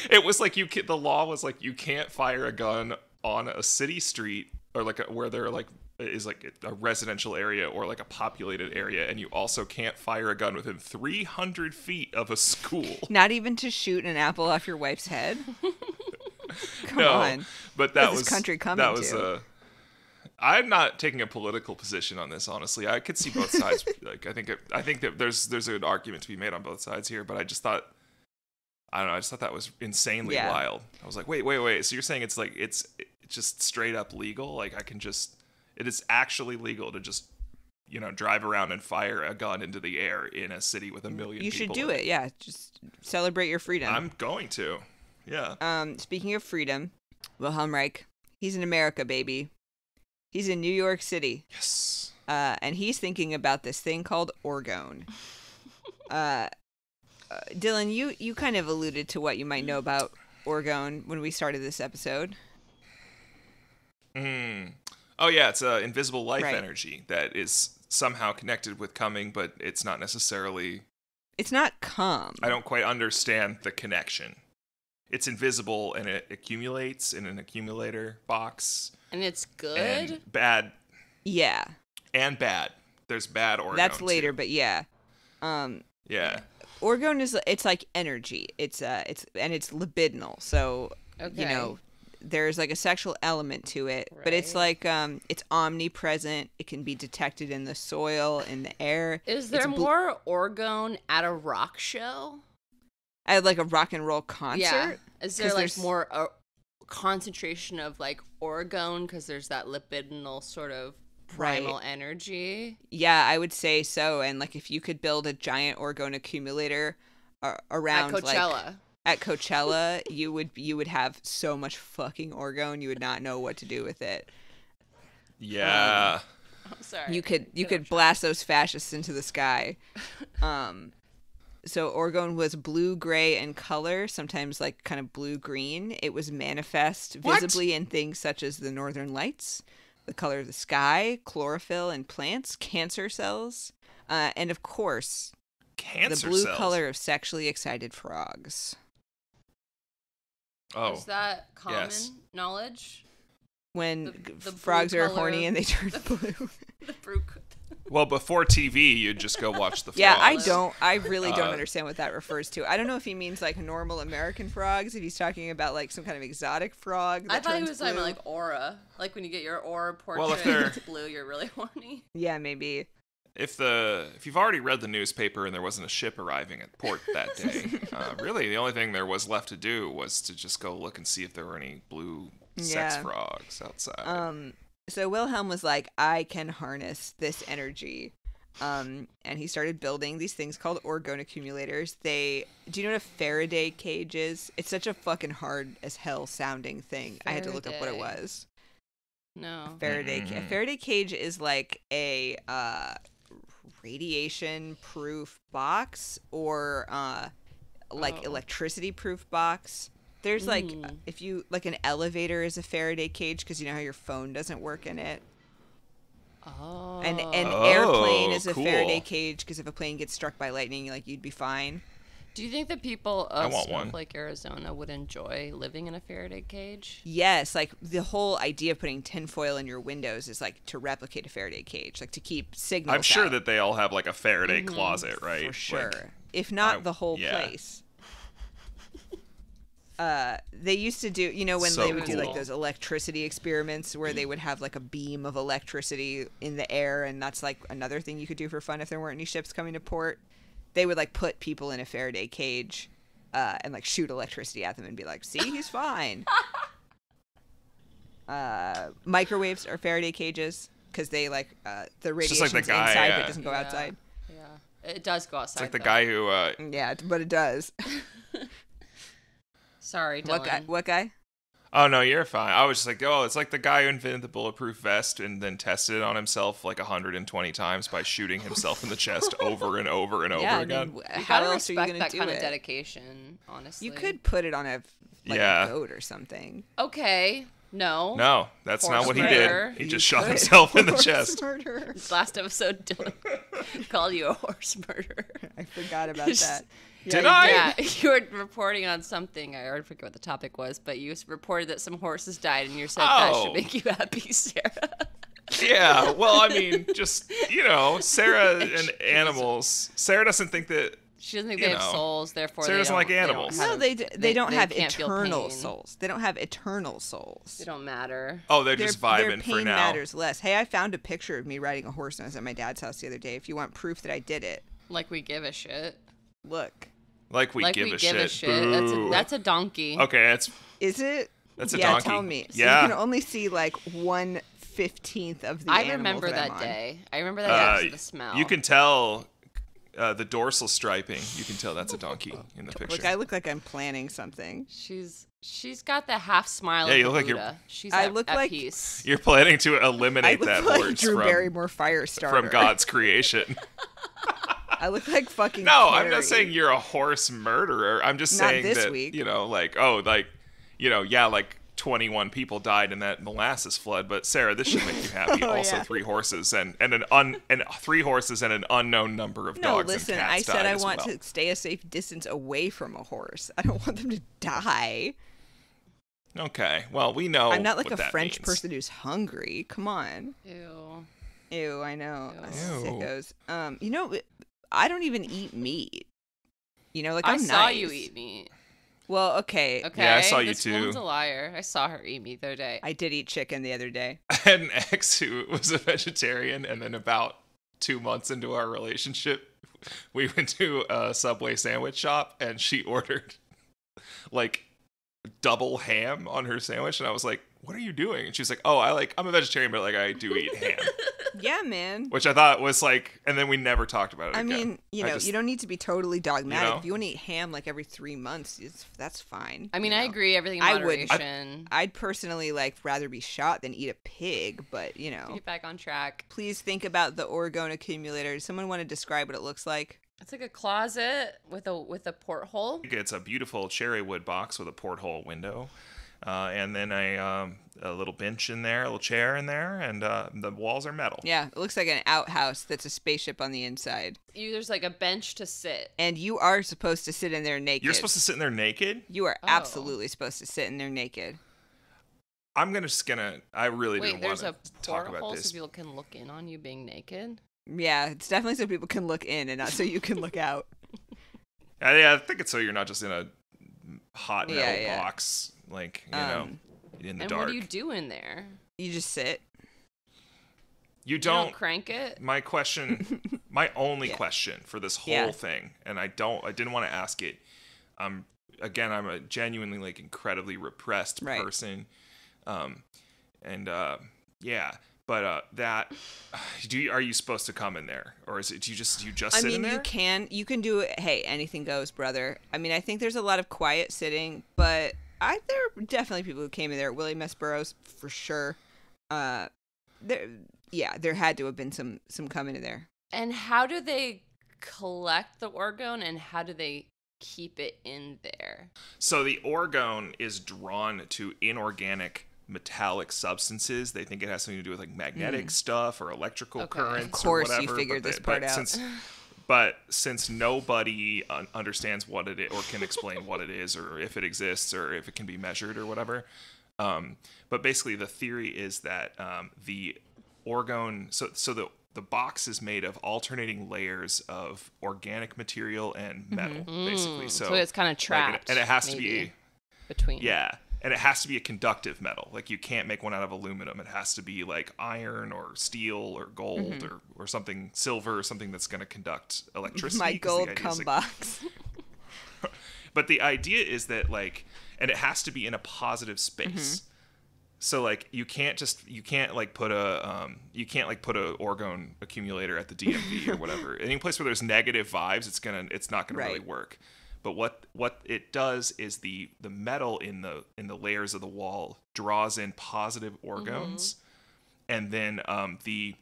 It was like you can, the law was like you can't fire a gun on a city street or like a, where there like is like a residential area or like a populated area, and you also can't fire a gun within 300 feet of a school. *laughs* Not even to shoot an apple off your wife's head. Come no, on. but that was country coming that was to? uh I'm not taking a political position on this, honestly. I could see both sides. *laughs* like, I think it, I think that there's there's an argument to be made on both sides here, but I just thought, I don't know, I just thought that was insanely Yeah. wild. I was like, wait, wait, wait. So you're saying it's like it's just straight up legal? Like I can just, it is actually legal to just, you know, drive around and fire a gun into the air in a city with a million. You should do in it. Yeah, just celebrate your freedom. I'm going to. Yeah. Um, speaking of freedom, Wilhelm Reich, he's in America, baby. He's in New York City, Yes. uh, and he's thinking about this thing called orgone. *laughs* uh, uh, Dylan, you you kind of alluded to what you might know about orgone when we started this episode. Mm. Oh yeah, it's uh, invisible life Right. energy that is somehow connected with coming, but it's not necessarily. It's not cum. I don't quite understand the connection. It's invisible and it accumulates in an accumulator box. And it's good. And bad Yeah, and bad. There's bad orgone. that's too. later, but yeah. Um, Yeah. orgone is it's like energy. It's uh, it's and it's libidinal. So okay. you know there's like a sexual element to it but it's like um it's omnipresent it can be detected in the soil in the air Is there bl- more orgone at a rock show? at like a rock and roll concert Yeah. Is there 'Cause like there's- more uh, concentration of like orgone because there's that libidinal sort of Right. primal energy? yeah i would say so and like if you could build a giant orgone accumulator uh, around at like Coachella. at coachella you would you would have so much fucking orgone you would not know what to do with it Yeah. I'm sorry. you could you could blast those fascists into the sky um so orgone was blue gray in color sometimes like kind of blue green it was manifest What? visibly in things such as the northern lights the color of the sky chlorophyll in plants cancer cells uh, and of course Cancer the blue cells. color of sexually excited frogs Oh. Is that common yes. knowledge? when The- the frogs are color horny of- and they *laughs* turn blue *laughs* The fruit. Well, before TV, you'd just go watch the. frogs. *laughs* Yeah, I don't. I really don't Uh, understand what that refers to. I don't know if he means like normal American frogs. If he's talking about like some kind of exotic frog. I that thought he turns was talking about blue. like aura, like when you get your aura portrait Well, if and it's blue, you're really *laughs* horny. Yeah, maybe. if the if you've already read the newspaper and there wasn't a ship arriving at port that day, *laughs* uh, really the only thing there was left to do was to just go look and see if there were any blue sex Yeah. frogs outside. Um. So Wilhelm was like, I can harness this energy. Um, and he started building these things called orgone accumulators. They, do you know what a Faraday cage is? It's such a fucking hard as hell sounding thing. I had to look up what it was. No. Faraday ca- Mhm. Faraday cage is like a uh, radiation proof box or uh, like Oh. electricity proof box. There's like Mm. if you like an elevator is a Faraday cage because you know how your phone doesn't work in it. Oh. And an Oh, airplane is a cool. Faraday cage because if a plane gets struck by lightning, like you'd be fine. Do you think that people of want one. Snowflake, Arizona would enjoy living in a Faraday cage? Yes, like the whole idea of putting tinfoil in your windows is like to replicate a Faraday cage, like to keep signals. I'm sure out. that they all have like a Faraday closet, right? For Like, sure. if not I- the whole yeah. place. Uh, they used to do, you know, when So they would do like those electricity experiments where they would have like a beam of electricity in the air, and that's like another thing you could do for fun if there weren't any ships coming to port. They would like put people in a Faraday cage, uh, and like shoot electricity at them and be like, "See, he's fine." *laughs* uh, microwaves are Faraday cages because they like uh, the radiation just like radiation's the guy, inside but uh, it doesn't go Yeah. outside. Yeah. It does go outside. it's outside. like the though. guy who uh, Yeah, but it does. *laughs* Sorry, Dylan. What guy? What guy? Oh no, you're fine. I was just like, oh, it's like the guy who invented the bulletproof vest and then tested it on himself like 120 times by shooting himself in the chest *laughs* over and over and over yeah, I again. mean, w- You how else are you gonna that do kind it? of dedication, honestly. You could put it on a like Yeah. a goat or something. Okay. No. no, that's not Horse what he did. He You just shot could. himself in the Horse chest. murderer. Last episode, Dylan *laughs* called you a horse murderer. I forgot about that. Did Yeah, I? Yeah, *laughs* you were reporting on something. I already forget what the topic was, but you reported that some horses died, and you said that Oh. should make you happy, *laughs* Sarah. Yeah, well, I mean, *laughs* just you know, Sarah and animals. Sarah doesn't think that. She doesn't think You they have souls, therefore Sarah they doesn't like animals. have No, a- they d- they, don't have can't eternal souls. They don't have eternal souls. They don't matter. Oh, they're Their- just their vibing pain for now. matters less. Hey, I found a picture of me riding a horse when I was at my dad's house the other day. If you want proof that I did it, Like we give a shit. look. Like we like give we a give shit. a shit. That's a, that's a donkey. okay. That's Is it? That's a donkey? yeah, donkey. tell me. So Yeah. you can only see like one fifteenth of the. I remember that, that day. I remember that uh, day 'cause of the smell. you can tell uh, the dorsal striping. You can tell that's a donkey in the picture. Look, I look like I'm planning something. She's she's got the half smile. Yeah, you the look like you're- Buddha. She's I at, look at like- peace. You're planning to eliminate I eliminate look that like horse Drew from, Barrymore Firestarter. from God's creation. *laughs* I look like fucking. No, I'm not saying you're a horse murderer. I'm just Not saying this that week. you know, like oh, like you know, yeah, like 21 people died in that molasses flood. But Sarah, this should make you *laughs* happy. Oh, also, yeah. three horses and and an un and three horses and an unknown number of No, dogs listen. and I said died I want well. to stay a safe distance away from a horse. I don't want them to die. Okay, well, we know. I'm not like what a French means. person who's hungry. Come on. Ew. Ew, I know. Ew. Sickos. Um, you know, I don't even eat meat. You know, like I I'm saw nice. you eat meat. Well, okay. Okay. Yeah, I saw you this too. woman's a liar. I saw her eat meat the other day. I did eat chicken the other day. I *laughs* had an ex who was a vegetarian, and then about two months into our relationship, we went to a Subway sandwich shop, and she *laughs* ordered like double ham on her sandwich, and I was like, "What are you doing?" And she's like, "Oh, I like I'm a vegetarian, but like I do eat ham," *laughs* Yeah, man. which I thought was like, and then we never talked about it. I again. mean, you I know, just- you don't need to be totally dogmatic. know? If you want to eat ham like every three months, it's, that's fine. I mean, you I agree. Everything in I would- I- moderation. I'd personally like rather be shot than eat a pig, but you know, Get back on track. please think about the orgone accumulator. Does someone want to describe what it looks like? It's like a closet with a with a porthole. It's a beautiful cherry wood box with a porthole window. Uh, and then a, um, a little bench in there, a little chair in there, and uh, the walls are metal. Yeah, it looks like an outhouse that's a spaceship on the inside. You there's like a bench to sit. And you are supposed to sit in there naked. You're supposed to sit in there naked. You are Oh. absolutely supposed to sit in there naked. I'm gonna just gonna. I really Wait, didn't there's want to talk about porthole this. so people can look in on you being naked. Yeah, it's definitely so people can look in and not so you can look out. *laughs* I, yeah, I think it's so you're not just in a hot metal Yeah, yeah. box, like you know, Um, in the and dark. what do you do in there? You just sit. You You don't. don't crank it. my question, *laughs* my only Yeah. question for this whole Yeah. thing, and I don't, I didn't want to ask it. Um, again, I'm a genuinely like incredibly repressed Right. person, um, and uh, yeah. But uh, that, *sighs* do you, are you supposed to come in there, or is it? Do you just do you just I sit mean, in there? you can you can do it. Hey, anything goes, brother. I mean, I think there's a lot of quiet sitting, but I there are definitely people who came in there. Willie S. Burroughs for sure. Uh, there, yeah, there had to have been some some coming in there. And how do they collect the orgone and how do they keep it in there? So the orgone is drawn to inorganic metallic substances. They think it has something to do with like magnetic stuff or electrical Okay. currents. Of course or you whatever, figured but this part but out. Since, *laughs* but since nobody un- understands what it is or can explain what it is or if it exists or if it can be measured or whatever, um, but basically the theory is that um, the orgone. So so the the box is made of alternating layers of organic material and metal, basically. Mm, So, so it's like, and it- trapped, and it has to be Between yeah, and it has to be a conductive metal. Like you can't make one out of aluminum. It has to be like iron or steel or gold Mm-hmm. or, or something silver or something that's going to conduct electricity. My gold cum like- box. *laughs* *laughs* But the idea is that like, and it has to be in a positive space. Mm-hmm. So like you can't just you can't like put a um you can't like put a orgone accumulator at the DMV or *laughs* whatever. Any place where there's negative vibes, it's gonna it's not gonna really work. But what what it does is the the metal in the in the layers of the wall draws in positive orgons, and then um, the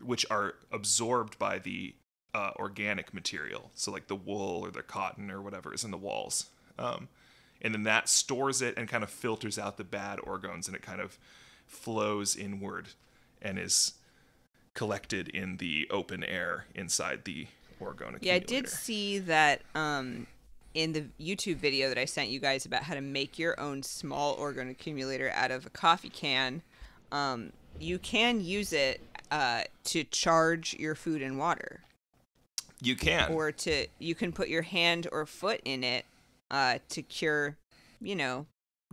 which are absorbed by the uh, organic material, so like the wool or the cotton or whatever is in the walls, um, and then that stores it and kind of filters out the bad orgones and it kind of flows inward and is collected in the open air inside the orgone accumulator. Yeah, I did see that um, in the YouTube video that I sent you guys about how to make your own small orgone accumulator out of a coffee can. Um, you can use it uh, to charge your food and water, You can. or to you can put your hand or foot in it uh, to cure, you know,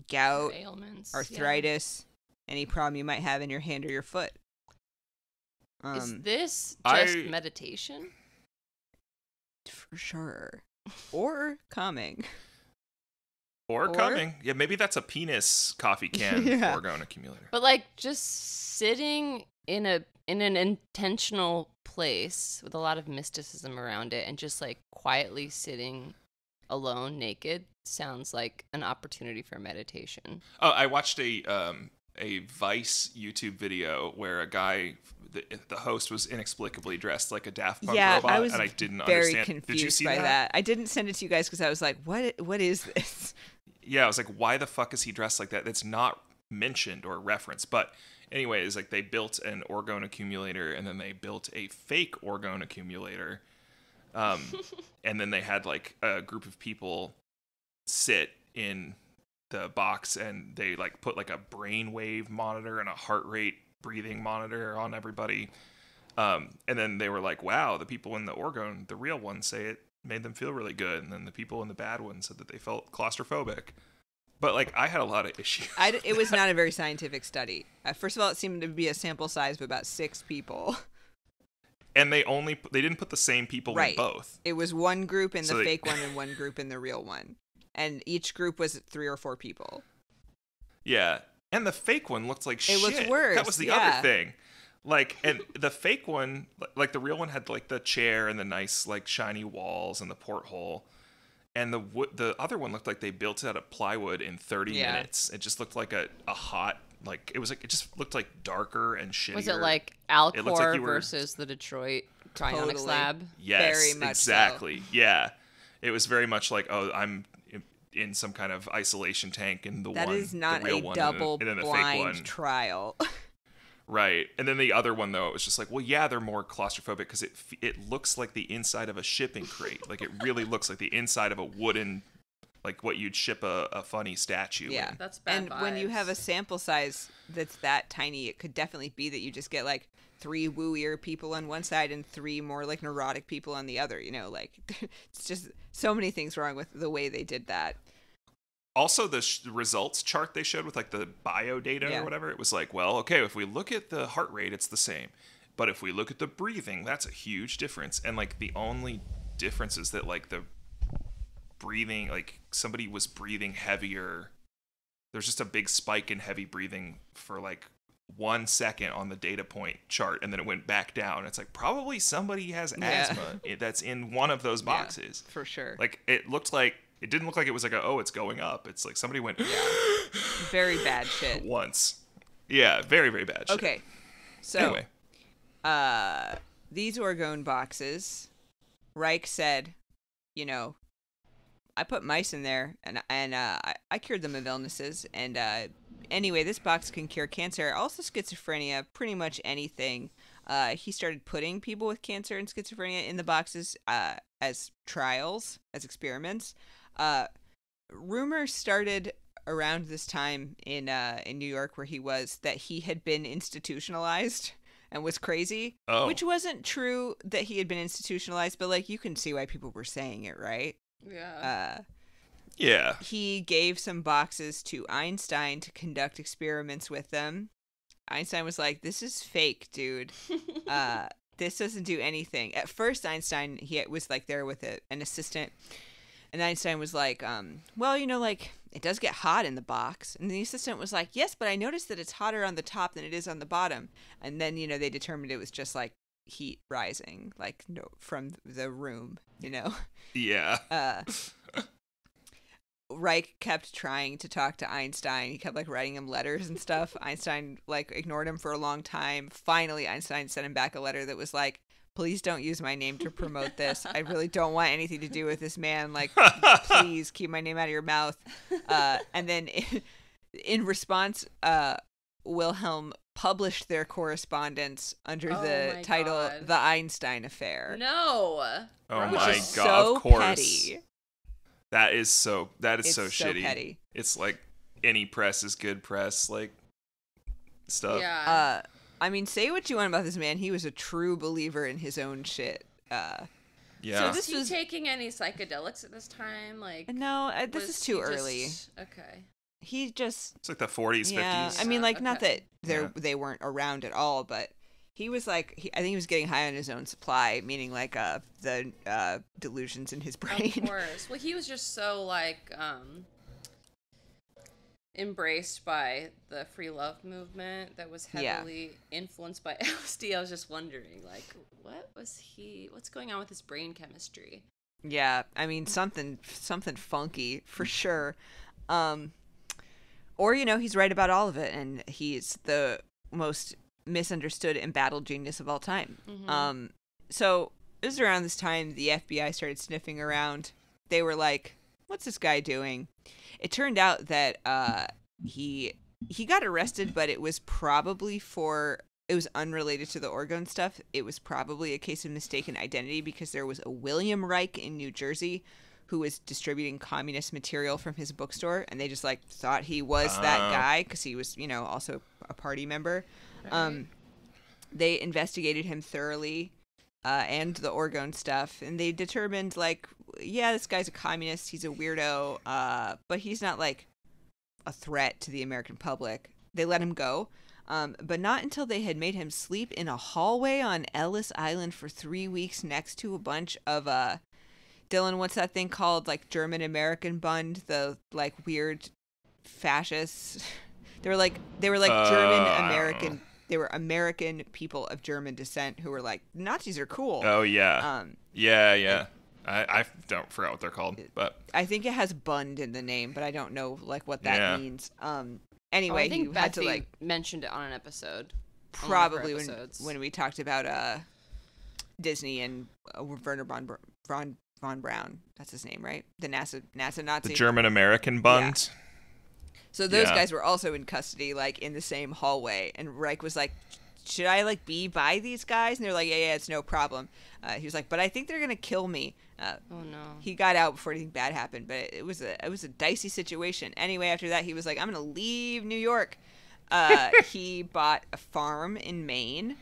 gout, ailments. yeah. arthritis, any problem you might have in your hand or your foot. Is Um, this just I- meditation? For sure, or coming. or, or- coming. Yeah, maybe that's a penis coffee *laughs* can Yeah. orgone accumulator. But like just sitting in a in an intentional place with a lot of mysticism around it and just like quietly sitting alone naked sounds like an opportunity for meditation. Oh, I watched a um a Vice YouTube video where a guy, the, the host was inexplicably dressed like a Daft Punk yeah, robot, I was and I didn't very understand. confused Did you see by that? that? I didn't send it to you guys because I was like, "What? What is this?" Yeah, I was like, why the fuck is he dressed like that? That's not mentioned or referenced. But anyways, like they built an orgone accumulator and then they built a fake orgone accumulator. Um, *laughs* and then they had like a group of people sit in the box and they like put like a brainwave monitor and a heart rate breathing monitor on everybody. Um, and then they were like, wow, the people in the orgone, the real ones say it made them feel really good. And then the people in the bad ones said that they felt claustrophobic. But like, I had a lot of *laughs* issues. I it was not a very scientific study. Uh, first of all, it seemed to be a sample size of about six people. and they only they didn't put the same people Right. in both. It was one group in the So they- fake one and one group in the real one, and each group was three or four people. Yeah, and the fake one looked like It shit. looked worse, That was the yeah. other thing. Like, and the fake one, like the real one, had like the chair and the nice like shiny walls and the porthole, and the wo- the other one looked like they built it out of plywood in 30 Yeah. minutes. It just looked like a, a hot like it was like it just looked like darker and shittier. Was it like looks Alcor like were- versus the Detroit Cryonics Totally. Lab? Yes, Very much so. exactly. Yeah, it was very much like oh, I'm in- in some kind of isolation tank, and the That one, is not the real a one, and then- double and then the fake blind one, trial. *laughs* right? And then the other one though, it was just like, well, yeah, they're more claustrophobic because it it looks like the inside of a shipping crate, like it really looks like the inside of a wooden, like what you'd ship a, a funny statue. yeah, in. That's bad And when you have a sample size that's that tiny, it could definitely be that you just get like three wooier people on one side and three more like neurotic people on the other. You know, like *laughs* it's just so many things wrong with the way they did that. also the sh- results chart they showed with like the bio data Yeah. or whatever it was like well okay if we look at the heart rate it's the same but if we look at the breathing that's a huge difference and like the only difference is that like the breathing like somebody was breathing heavier there's just a big spike in heavy breathing for like one second on the data point chart and then it went back down it's like probably somebody has Yeah. asthma that's in one of those Yeah, boxes for sure. like it looked like it didn't look like it was like a, oh it's going up. It's like somebody went *gasps* very bad shit. once. Yeah, very very bad. Shit. Okay, so Anyway, uh, these orgone boxes, Reich said, you know, I put mice in there and and uh, I, I cured them of illnesses. And uh, anyway, this box can cure cancer, also schizophrenia, pretty much anything. Uh, he started putting people with cancer and schizophrenia in the boxes uh, as trials, as experiments. Uh, rumors started around this time in uh, in New York, where he was, that he had been institutionalized and was crazy, Oh. which wasn't true that he had been institutionalized, but like you can see why people were saying it, right? Yeah. Uh, yeah, he gave some boxes to Einstein to conduct experiments with them. Einstein was like, "This is fake, dude. *laughs* Uh, this doesn't do anything." At first, Einstein he was like there with a, an assistant, and Einstein was like, um, "Well, you know, like it does get hot in the box." And the assistant was like, "Yes, but I noticed that it's hotter on the top than it is on the bottom." And then you know they determined it was just like heat rising, like no from the room, you know. yeah. Uh, Reich kept trying to talk to Einstein. He kept like writing him letters and stuff. *laughs* Einstein like ignored him for a long time. Finally, Einstein sent him back a letter that was like, "Please don't use my name to promote this. I really don't want anything to do with this man. Like, please keep my name out of your mouth." Uh, and then in, *laughs* in response, uh, Wilhelm published their correspondence under Oh the title God. "The Einstein Affair." No. Oh which my is god! so of course, petty. That is so. That is It's so so shitty. petty. It's like any press is good press, like stuff. Yeah. Uh, I mean, say what you want about this man. He was a true believer in his own shit. Uh, Yeah. So Was this he was- taking any psychedelics at this time? Like, no, uh, this is too he just- early. Okay. He just, it's like the 40s, yeah. 50s. I mean, like, not that they Yeah. they weren't around at all, but he was like, he, I think he was getting high on his own supply, meaning like uh the uh delusions in his brain. Of *laughs* course. Well, he was just so like um embraced by the free love movement that was Yeah. heavily influenced by *laughs* LSD. I was just wondering, like, what was he? What's going on with his brain chemistry? Yeah, I mean something something funky for sure. Um or you know, he's right about all of it and he's the most misunderstood embattled genius of all time. Mhm. Um so it was around this time the FBI started sniffing around. They were like, "What's this guy doing?" It turned out that uh he he got arrested, but it was probably for it was unrelated to the orgone stuff. It was probably a case of mistaken identity because there was a William Reich in New Jersey who was distributing communist material from his bookstore, and they just like thought he was that Oh. guy because he was, you know, also a party member. Um, they investigated him thoroughly uh, and the orgone stuff, and they determined like, yeah, this guy's a communist. He's a weirdo, uh, but he's not like a threat to the American public. They let him go. Um, but not until they had made him sleep in a hallway on Ellis Island for three weeks next to a bunch of uh Dylan, what's that thing called? Like German American Bund, the like weird fascists. *laughs* They were like they were like Uh, German American. Know. They were American people of German descent who were like Nazis are cool. oh yeah, Um, yeah, yeah. I, I don't forget what they're called, but I think it has Bund in the name, but I don't know like what that Yeah. means. Um, Oh, anyway, I think he had to like mentioned it on an episode. on one of her probably when, when we talked about uh Disney and uh, Werner von von von Braun. That's his name, right? The NASA NASA Nazi. the German American Bund. So those yeah. guys were also in custody, like in the same hallway. And Reich was like, "Should I like be by these guys?" And they're like, "Yeah, yeah, it's no problem." Uh, he was like, "But I think they're gonna kill me." Uh, oh no. he got out before anything bad happened, but it was a it was a dicey situation. Anyway, after that, he was like, "I'm gonna leave New York." Uh, *laughs* he bought a farm in Maine,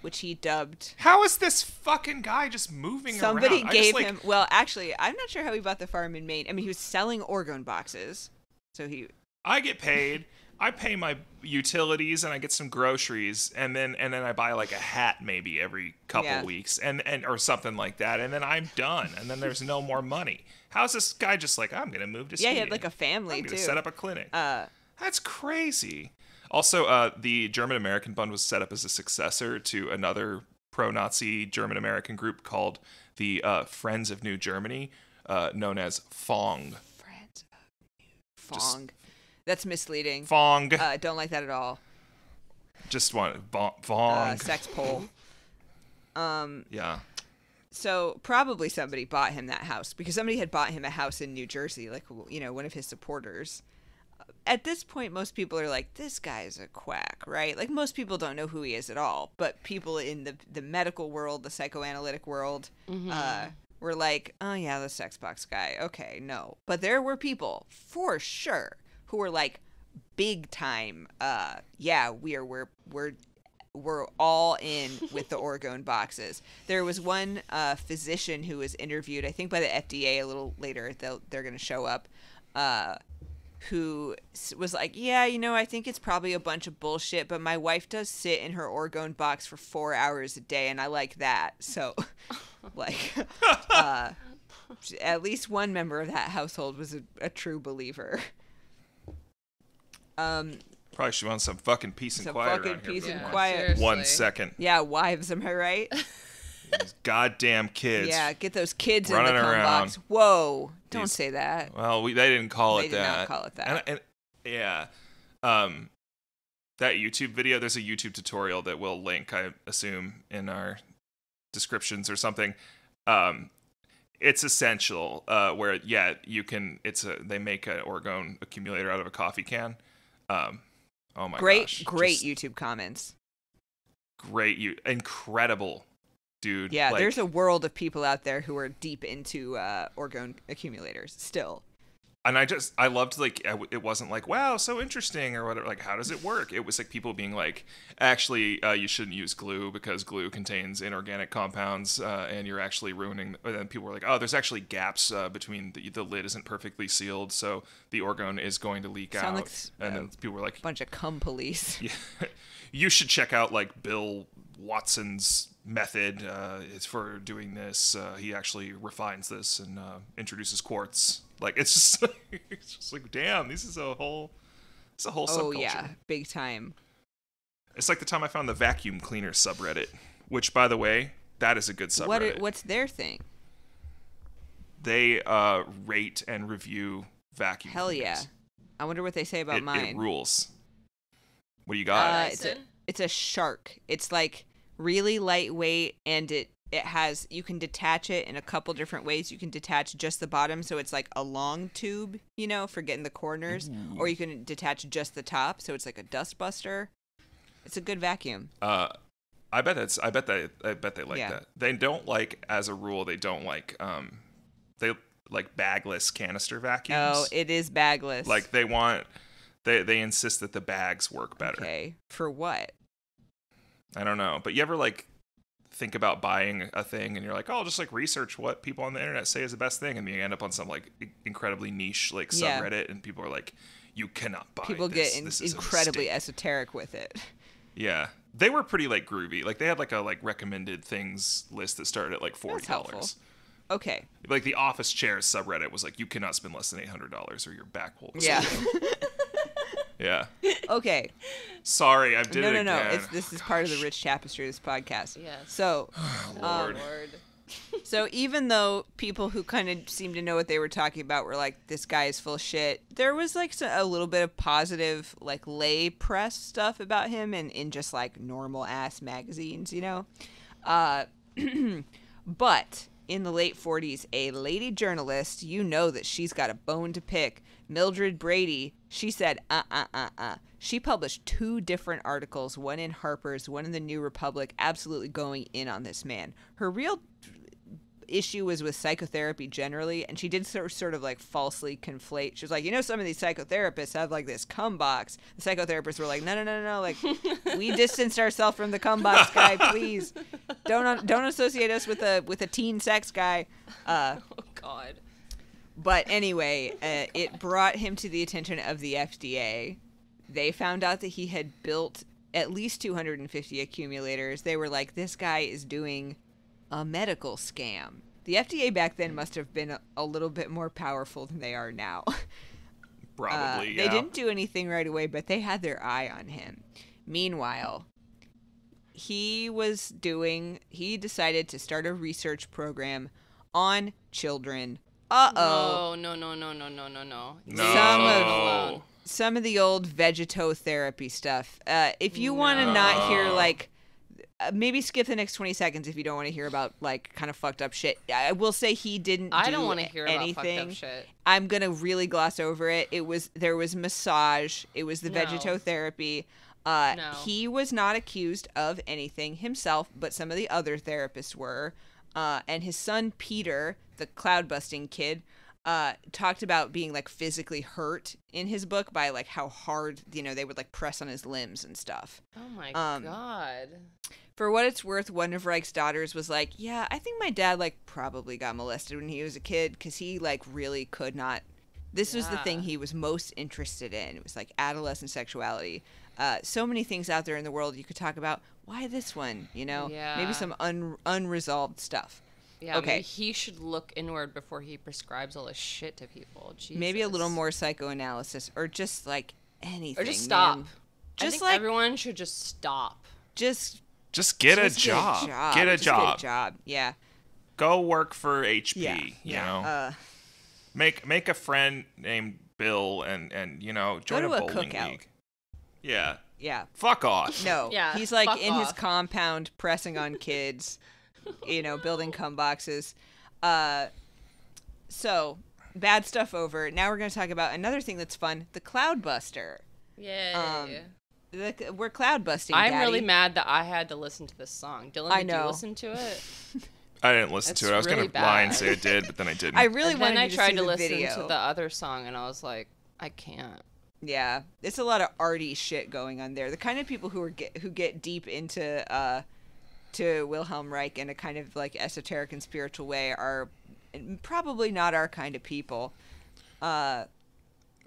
which he dubbed. How is this fucking guy just moving Somebody around? I just, gave like- him. Well, actually, I'm not sure how he bought the farm in Maine. I mean, he was selling orgone boxes, so he. I get paid. I pay my utilities and I get some groceries and then and then I buy like a hat maybe every couple Yeah. weeks and and or something like that and then I'm done and then there's no more money. How's this guy just like I'm gonna move to Yeah, he had like a family too. set up a clinic. uh, That's crazy. Also, uh, the German American Bund was set up as a successor to another pro-Nazi German American group called the uh, Friends of New Germany, uh, known as Fong. Friends of Just- Fong. That's misleading. Fong. Uh, don't like that at all. Just one. Fong. Fong. Uh, Sex Pol. Um, yeah. so probably somebody bought him that house because somebody had bought him a house in New Jersey, like you know, one of his supporters. At this point, most people are like, "This guy's a quack," right? Like most people don't know who he is at all, but people in the the medical world, the psychoanalytic world, uh, were like, "Oh yeah, the sex box guy." Okay, no, but there were people for sure who were like, big time. Uh, yeah, we're we're we're we're all in *laughs* with the orgone boxes. There was one uh, physician who was interviewed, I think by the FDA a little later. They'll they're gonna show up. Uh, who was like, yeah, you know, I think it's probably a bunch of bullshit, but my wife does sit in her orgone box for four hours a day, and I like that. So, *laughs* like, *laughs* uh, at least one member of that household was a, a true believer. Um, Probably should want some fucking peace and Some quiet fucking here. peace and Yeah, quiet. seriously. One second. yeah, wives, am I right? *laughs* These goddamn kids. Yeah, get those kids in running the cum around. box. Whoa! Don't These- say that. Well, we, they didn't call They it did not that. call it that. And, and yeah, um, that YouTube video. There's a YouTube tutorial that we'll link, I assume, in our descriptions or something. Um, it's essential. Uh, where yeah, you can. It's a they make an orgone accumulator out of a coffee can. Um, oh my great, gosh, great just YouTube comments. great, you incredible, dude. Yeah, Like, there's a world of people out there who are deep into uh, orgone accumulators still. And I just I loved like it wasn't like wow so interesting or whatever like how does it work it was like people being like actually uh, you shouldn't use glue because glue contains inorganic compounds uh, and you're actually ruining and then people were like oh there's actually gaps uh, between the, the lid isn't perfectly sealed so the orgone is going to leak Sound out like and then people were like Bunch of cum police. *laughs* yeah, you should check out like Bill Watson's method. Uh, it's for doing this. Uh, he actually refines this and uh, introduces quartz. Like it's just, *laughs* it's just like, damn, this is a whole, it's a whole Oh subculture. yeah, big time. It's like the time I found the vacuum cleaner subreddit, which, by the way, that is a good subreddit. What? What's their thing? They uh, rate and review vacuum. Hell yeah! I wonder what they say about It, mine. it rules. What do you got? Uh, it's a it's a shark. It's like really lightweight and it it has you can detach it in a couple different ways. You can detach just the bottom so it's like a long tube, you know, for getting the corners, or you can detach just the top so it's like a dust buster. It's a good vacuum. Uh, I bet that's. I bet they. I bet they like Yeah. that. They don't like, as a rule, they don't like. Um, they like bagless canister vacuums. Oh, it is bagless. like they want. They they insist that the bags work better. okay, for what? I don't know, but you ever like think about buying a thing and you're like, oh, I'll just like research what people on the internet say is the best thing, and you end up on some like incredibly niche like Yeah. subreddit, and people are like, you cannot buy. People this. get in- This is incredibly esoteric with it. Yeah, they were pretty like groovy. Like they had like a like recommended things list that started at like forty dollars. Okay. Like the office chairs subreddit was like, you cannot spend less than eight hundred dollars or your back will. Yeah. *laughs* yeah. okay. Sorry, I did no, it no, no. again. It's this is part of the rich tapestry of this podcast. Yes. So, *sighs* Lord. Lord. so even though people who kind of seemed to know what they were talking about were like, "This guy is full shit," there was like a little bit of positive, like lay press stuff about him, and in just like normal ass magazines, you know. Uh, *clears throat* but in the late 40s, a lady journalist, you know that she's got a bone to pick. Mildred Brady, she said, uh uh uh uh. She published two different articles, one in Harper's, one in the New Republic, absolutely going in on this man. Her real issue was with psychotherapy generally, and she did sort sort of like falsely conflate. She was like, you know, some of these psychotherapists have like this cum box. The psychotherapists were like, no, no, no, no, no, like *laughs* we distanced ourselves from the cum box guy. Please don't don't associate us with a with a teen sex guy. Uh, *laughs* Oh God. But anyway, uh, it brought him to the attention of the FDA. They found out that he had built at least 250 accumulators. They were like, this guy is doing a medical scam. The FDA back then must have been a, a little bit more powerful than they are now. *laughs* Uh, Probably. They didn't do anything right away, but they had their eye on him. Meanwhile, he was doing, he decided to start a research program on children. Uh oh. No, no, no, no, no, no, no. No. Some of- Some of the old vegetotherapy stuff. Uh, if you want to not hear like, uh, maybe skip the next 20 seconds if you don't want to hear about like kind of fucked up shit. I will say he didn't I do don't want to hear anything. about fucked up shit. I'm gonna really gloss over it. It was there was massage. It was the No. vegetotherapy. Uh, No. He was not accused of anything himself, but some of the other therapists were. Uh, and his son Peter, the cloud busting kid, uh, talked about being like physically hurt in his book by like how hard you know they would like press on his limbs and stuff. Oh my Um, God. For what it's worth, one of Reich's daughters was like, "Yeah, I think my dad like probably got molested when he was a kid because he like really could not. This was the thing he was most interested in. It was like adolescent sexuality. Uh, so many things out there in the world you could talk about. Why this one? You know, Yeah. maybe some un- unresolved stuff. Yeah. okay. Maybe he should look inward before he prescribes all this shit to people. Maybe a little more psychoanalysis or just like anything. Or just stop. man. I Just think like everyone should just stop. just Just get Just a job. Get a Just job. Get a job. Yeah. Go work for HP. Yeah. You yeah. know, Uh, make make a friend named Bill and and you know join to a a bowling cookout. league. Yeah. Yeah. Fuck off. No. Yeah, He's like fuck in his off. compound pressing on kids, *laughs* you know, building cum boxes. Uh, so bad stuff over. Now we're going to talk about another thing that's fun: the Cloud Buster. Yay. Um, The, we're cloud busting. I'm Daddy. really mad that I had to listen to this song. Dylan, I did know. you listen to it? *laughs* I didn't listen It's to it. I was really gonna lie and say I did, but then I *laughs* didn't. I really and wanted then I you to tried see to the listen video. to the other song, and I was like, I can't. Yeah, it's a lot of arty shit going on there. The kind of people who are get who get deep into uh to Wilhelm Reich in a kind of like esoteric and spiritual way are probably not our kind of people. Uh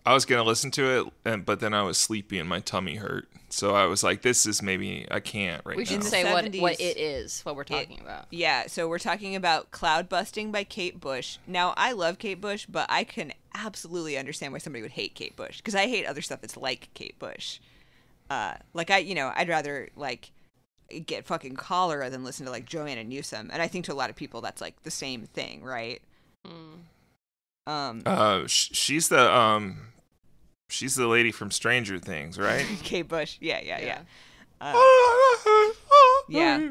I was gonna listen to it, and, but then I was sleepy and my tummy hurt. So I was like, "This is maybe I can't right We now." should the say what, 70s, what it is, what we're talking about. yeah, so we're talking about Cloud Busting by Kate Bush. Now, I love Kate Bush, but I can absolutely understand why somebody would hate Kate Bush because I hate other stuff that's like Kate Bush. Uh like I, you know, I'd rather like get fucking cholera than listen to like Joanna Newsom. And I think to a lot of people that's like the same thing, right? Mm. Um Uh, sh- she's the um, she's the lady from Stranger Things, right? *laughs* Kate Bush. Yeah, yeah, yeah. Yeah. Uh, *laughs* Yeah.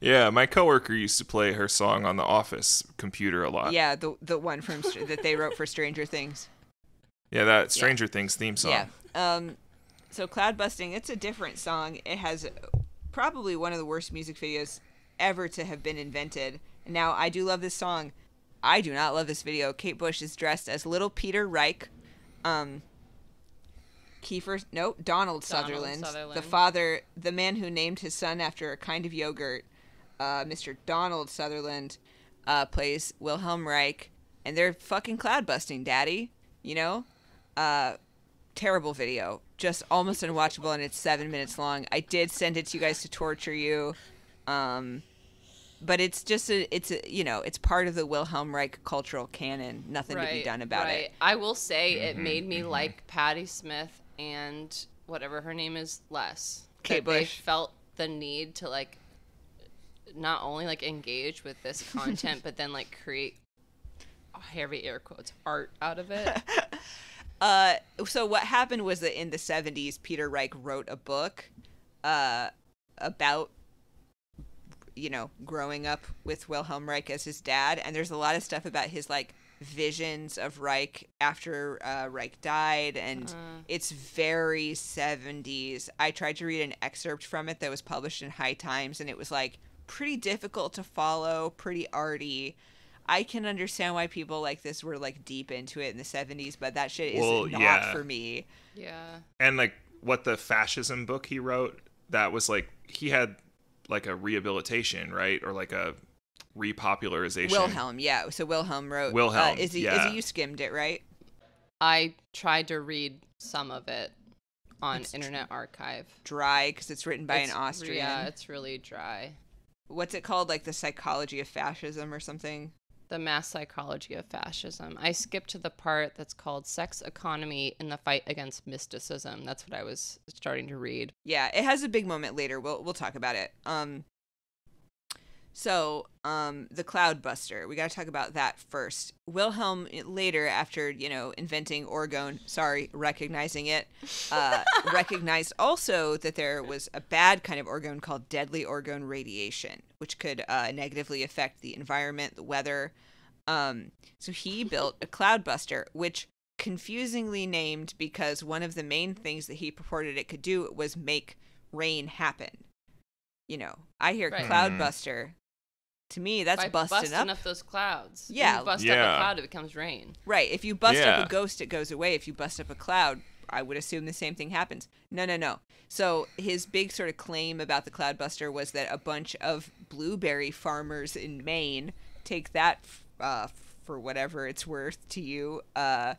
Yeah, my coworker used to play her song on the office computer a lot. yeah, the the one from that they wrote for Stranger Things. Yeah, that Stranger Things theme song. Yeah. Um so Cloud Busting, it's a different song. It has probably one of the worst music videos ever to have been invented. Now, I do love this song. I do not love this video. Kate Bush is dressed as little Peter Reich. Um Kiefer, no, Donald Sutherland, the Sutherland. father, the man who named his son after a kind of yogurt, uh, Mr. Donald Sutherland, uh, plays Wilhelm Reich, and they're fucking cloud busting, daddy. You know, uh, terrible video, just almost unwatchable, and it's seven minutes long. I did send it to you guys to torture you, um, but it's just a, it's a, you know, it's part of the Wilhelm Reich cultural canon. Nothing to be done about right. it. I will say it made me like Patti Smith and whatever her name is less. Kate That They Bush. felt the need to like not only like engage with this content, but then like create heavy air quotes art out of it. *laughs* Uh, so what happened was that in the 70s, Peter Reich wrote a book uh, about, you know, growing up with Wilhelm Reich as his dad. And there's a lot of stuff about his, like, visions of Reich after uh, Reich died. And it's very 70s. I tried to read an excerpt from it that was published in High Times, and it was, like, pretty difficult to follow, pretty arty. I can understand why people like this were like deep into it in the 70s, but that shit is Well, not yeah. for me. yeah. And like what the fascism book he wrote, that was like he had like a rehabilitation, right? Or like a repopularization. Wilhelm, yeah. So Wilhelm wrote. Wilhelm, uh, Izzy, yeah. Izzy, you skimmed it, right? I tried to read some of it on Internet Archive. Dry, because it's written by It's- an Austrian. Yeah, it's really dry. What's it called? Like the psychology of fascism or something? The mass psychology of fascism. I skipped to the part that's called Sex Economy in the Fight Against Mysticism. That's what I was starting to read. Yeah, it has a big moment later. We'll we'll talk about it. Um. So, um, the Cloud Buster. We got to talk about that first. Wilhelm eh, later, after you know inventing orgone, sorry, recognizing it, uh, *laughs* recognized also that there was a bad kind of orgone called deadly orgone radiation, which could uh, negatively affect the environment, the weather. Um, so he built a Cloud Buster, which confusingly named because one of the main things that he purported it could do was make rain happen. You know, I hear Right. cloud Mhm. buster. To me, that's By busting busting up. those clouds. When Yeah. you bust up a cloud, it becomes rain. Right. If you bust Yeah. up a ghost, it goes away. If you bust up a cloud, I would assume the same thing happens. No, no, no. So his big sort of claim about the cloud buster was that a bunch of blueberry farmers in Maine take that uh, for whatever it's worth to you. Uh,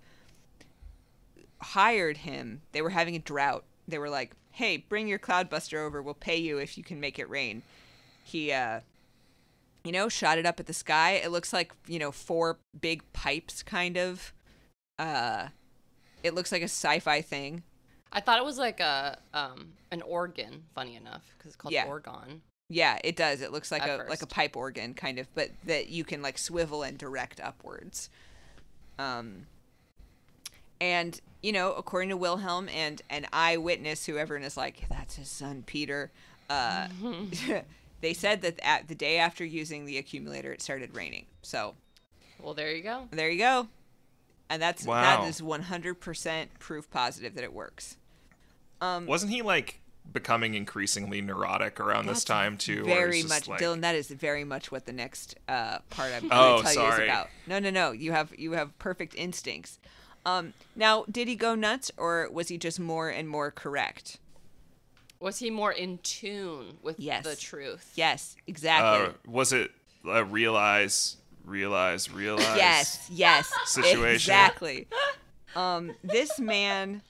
hired him. They were having a drought. They were like, "Hey, bring your cloud buster over. We'll pay you if you can make it rain." He uh you know, shot it up at the sky. It looks like, you know, four big pipes kind of. Uh it looks like a sci-fi thing. I thought it was like a um an organ. Funny enough, because it's called Yeah. orgone. Yeah, it does. It looks like At a like a pipe organ kind of, but that you can like swivel and direct upwards. Um and you know, according to Wilhelm and an eyewitness, whoever is like, that's his son Peter, uh *laughs* *laughs* they said that at the day after using the accumulator it started raining. So Well, there you go. there you go. And that's Wow. that is one hundred percent proof positive that it works. Um Wasn't he like becoming increasingly neurotic around this time too? Very much, like- Dylan. That is very much what the next uh, part I'm going Oh, to tell you is about. No, no, no. You have you have perfect instincts. Um, now, did he go nuts, or was he just more and more correct? Was he more in tune with Yes. the truth? Yes, exactly. Uh, was it a realize, realize, realize? yes, yes, *laughs* situation. exactly. Um, this man,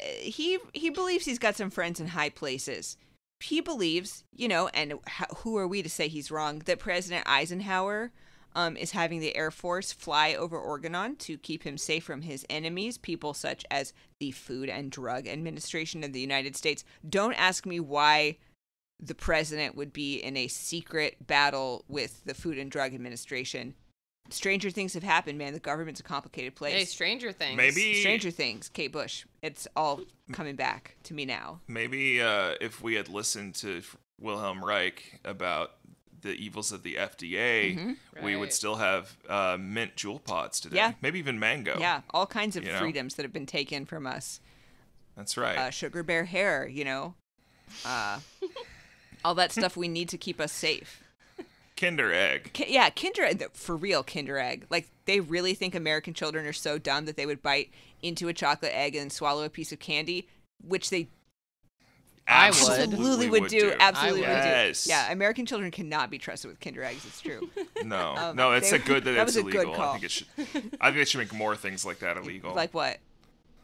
uh, he he believes he's got some friends in high places. He believes, you know, and who are we to say he's wrong? That President Eisenhower um, is having the Air Force fly over Orgonon to keep him safe from his enemies, people such as the Food and Drug Administration of the United States. Don't ask me why the president would be in a secret battle with the Food and Drug Administration. Stranger things have happened, man. The government's a complicated place. Hey, place. Stranger Things. Maybe Stranger Things, Kate Bush. It's all coming back to me now. Maybe uh, if we had listened to Wilhelm Reich about the evils of the FDA, Mm-hmm. we would still have uh, mint JUUL pods today. Yeah. Maybe even mango. Yeah, all kinds of You know? freedoms that have been taken from us. That's right. Uh, sugar bear hair, you know, uh, *laughs* all that stuff we need to keep us safe. Kinder egg. Ki- yeah, Kinder Egg, for real, Kinder Egg. Like they really think American children are so dumb that they would bite into a chocolate egg and swallow a piece of candy, which they I would. absolutely would, do. Absolutely would Yes. do. Yeah, American children cannot be trusted with Kinder eggs. It's true. *laughs* No, Um, no, it's they- a good that, *laughs* that it's was a good illegal. call. I think it should. *laughs* I think they should make more things like that illegal. like what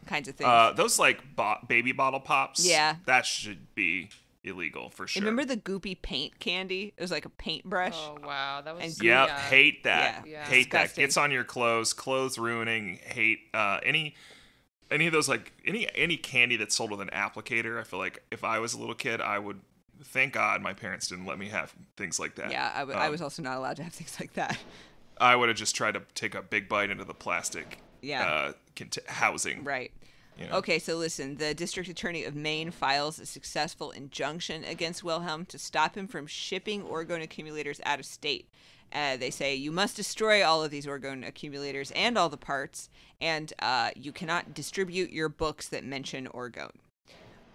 kinds of things? uh, those like bo- baby bottle pops. Yeah. that should be illegal for sure. Remember the goopy paint candy? It was like a paintbrush. Oh wow, that was. And Yep, yeah. hate that. Yeah. Yeah. Hate that. Disgusting. Gets on your clothes, clothes ruining. Hate uh, any any of those like any any candy that's sold with an applicator. I feel like if I was a little kid, I would. Thank God my parents didn't let me have things like that. yeah, I, w- I Um, was also not allowed to have *laughs* things like that. I would have just tried to take a big bite into the plastic. Yeah. Uh, cont- housing. Right. you know? Okay, so listen, the district attorney of Maine files a successful injunction against Wilhelm to stop him from shipping orgone accumulators out of state. Uh, they say you must destroy all of these orgone accumulators and all the parts, and uh, you cannot distribute your books that mention orgone.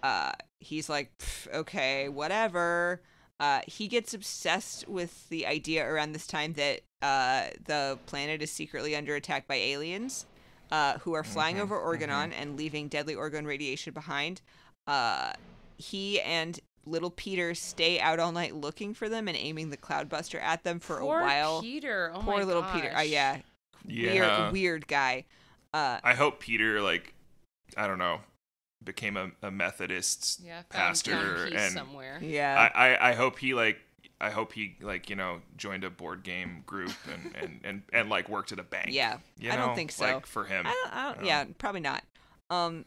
Uh, he's like, okay, whatever. Uh, he gets obsessed with the idea around this time that uh, the planet is secretly under attack by aliens uh, who are flying over Orgonon and leaving deadly orgone radiation behind. Uh, he and little Peter stay out all night looking for them and aiming the cloudbuster at them for Poor a while. Peter. Oh Poor my little Peter. Uh, yeah. Yeah. Weird, weird guy. Uh, I hope Peter like I don't know became a, a Methodist Yeah. Pastor and somewhere. yeah. I, I, I hope he like I hope he like you know joined a board game group and and, and, and like worked at a bank. Yeah, You I don't think so. Like for him. I don't, I don't, Um, yeah, probably not. Um,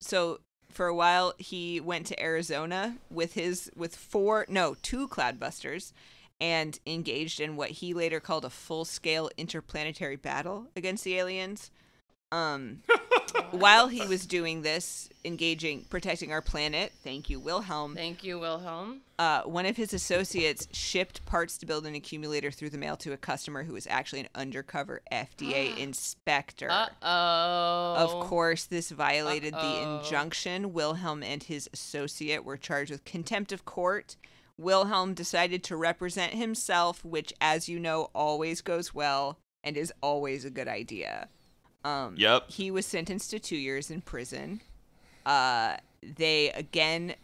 so for a while he went to Arizona with his with four no two cloudbusters, and engaged in what he later called a full scale interplanetary battle against the aliens. Um, *laughs* while he was doing this, engaging protecting our planet, thank you Wilhelm. Thank you, Wilhelm. Uh, one of his associates shipped parts to build an accumulator through the mail to a customer who was actually an undercover FDA *gasps* inspector. Uh oh. Of course, this violated the Uh-oh. injunction. Wilhelm and his associate were charged with contempt of court. Wilhelm decided to represent himself, which, as you know, always goes well and is always a good idea. Um, Yep. He was sentenced to two years in prison. Uh, they again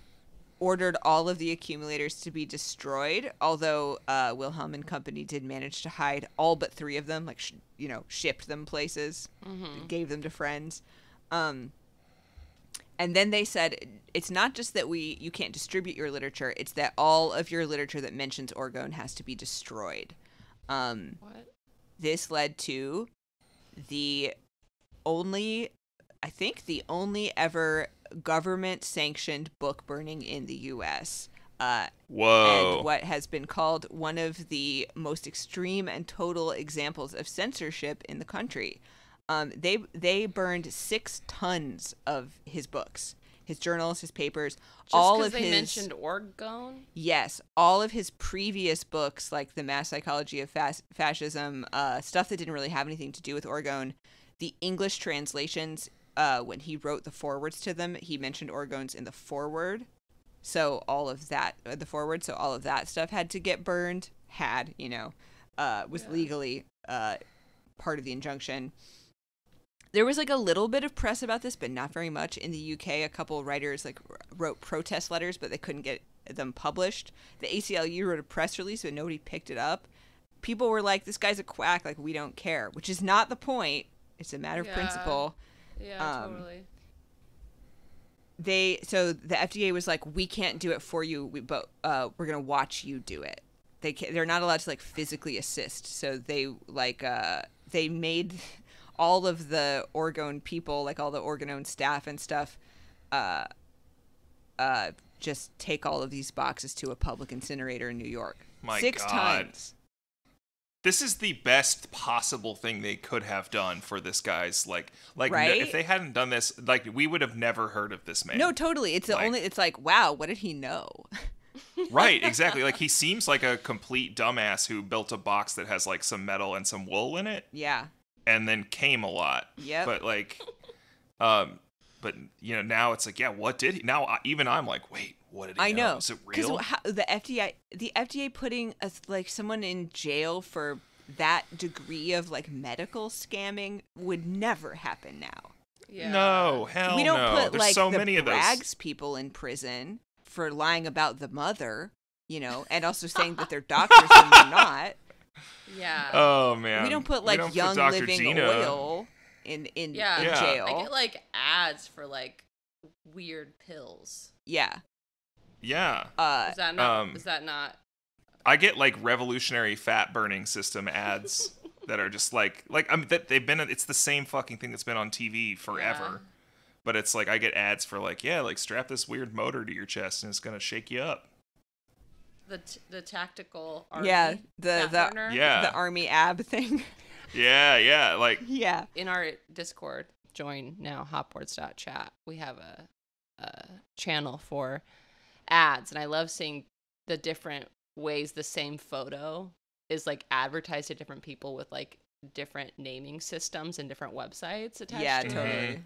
ordered all of the accumulators to be destroyed, although uh, Wilhelm and company did manage to hide all but three of them, like, sh- you know, shipped them places, gave them to friends. Um, and then they said it's not just that we you can't distribute your literature; it's that all of your literature that mentions orgone has to be destroyed. Um, What? this led to the only i think the only ever government sanctioned book burning in the U.S. Uh, Whoa. and what has been called one of the most extreme and total examples of censorship in the country. Um, they they burned six tons of his books, his journals, his papers, Just all 'cause of they his mentioned orgone. Yes, all of his previous books, like The Mass Psychology of Fas- Fascism, uh, stuff that didn't really have anything to do with Orgone, the English translations, uh, when he wrote the forwards to them, he mentioned Orgones in the forward. So all of that, uh, the forward, so all of that stuff had to get burned, had, you know, uh, was Yeah. legally uh, part of the injunction. There was like a little bit of press about this, but not very much. In the UK, a couple writers like wrote protest letters, but they couldn't get them published. The ACLU wrote a press release, but nobody picked it up. People were like, "This guy's a quack. Like we don't care," which is not the point. It's a matter of Yeah. principle. Yeah, Um, totally. They so the FDA was like, "We can't do it for you, we, but uh, we're gonna watch you do it." They can, they're not allowed to like physically assist, so they like uh, they made all of the Orgone people, like all the Orgone staff and stuff, uh, uh, just take all of these boxes to a public incinerator in New York. My Six God. tons. This is the best possible thing they could have done for this guy's like like Right? if they hadn't done this like we would have never heard of this man No, totally. It's the Like- only. It's like, wow, what did he know? *laughs* right exactly like he seems like a complete dumbass who built a box that has like some metal and some wool in it yeah. and then came a lot yeah but like um but you know now it's like yeah what did he now I, even i'm like wait what did he I know. is it Because real the FDA, the FDA putting a, like someone in jail for that degree of like medical scamming would never happen now. Yeah. no hell we don't no put there's like so the many of those Braggs people in prison for lying about the mother, you know, and also saying that they're doctors and they're not. *laughs* Yeah. oh man we don't put like don't young Dr. living Gina. oil in in, Yeah. in Yeah. jail. I get like ads for like weird pills. yeah. yeah Uh, Is that not? um, is that not? I get like revolutionary fat burning system ads *laughs* that are just like like I mean that they've been it's the same fucking thing that's been on TV forever. Yeah. But it's like I get ads for like yeah like strap this weird motor to your chest and it's gonna shake you up. The t- the tactical. Army Yeah, the- fat the- burner? Yeah. the army ab thing. *laughs* Yeah, yeah, like yeah. in our Discord, join now hotboardz.chat. We have a, a channel for ads, and I love seeing the different ways the same photo is like advertised to different people with like different naming systems and different websites attached yeah to it. totally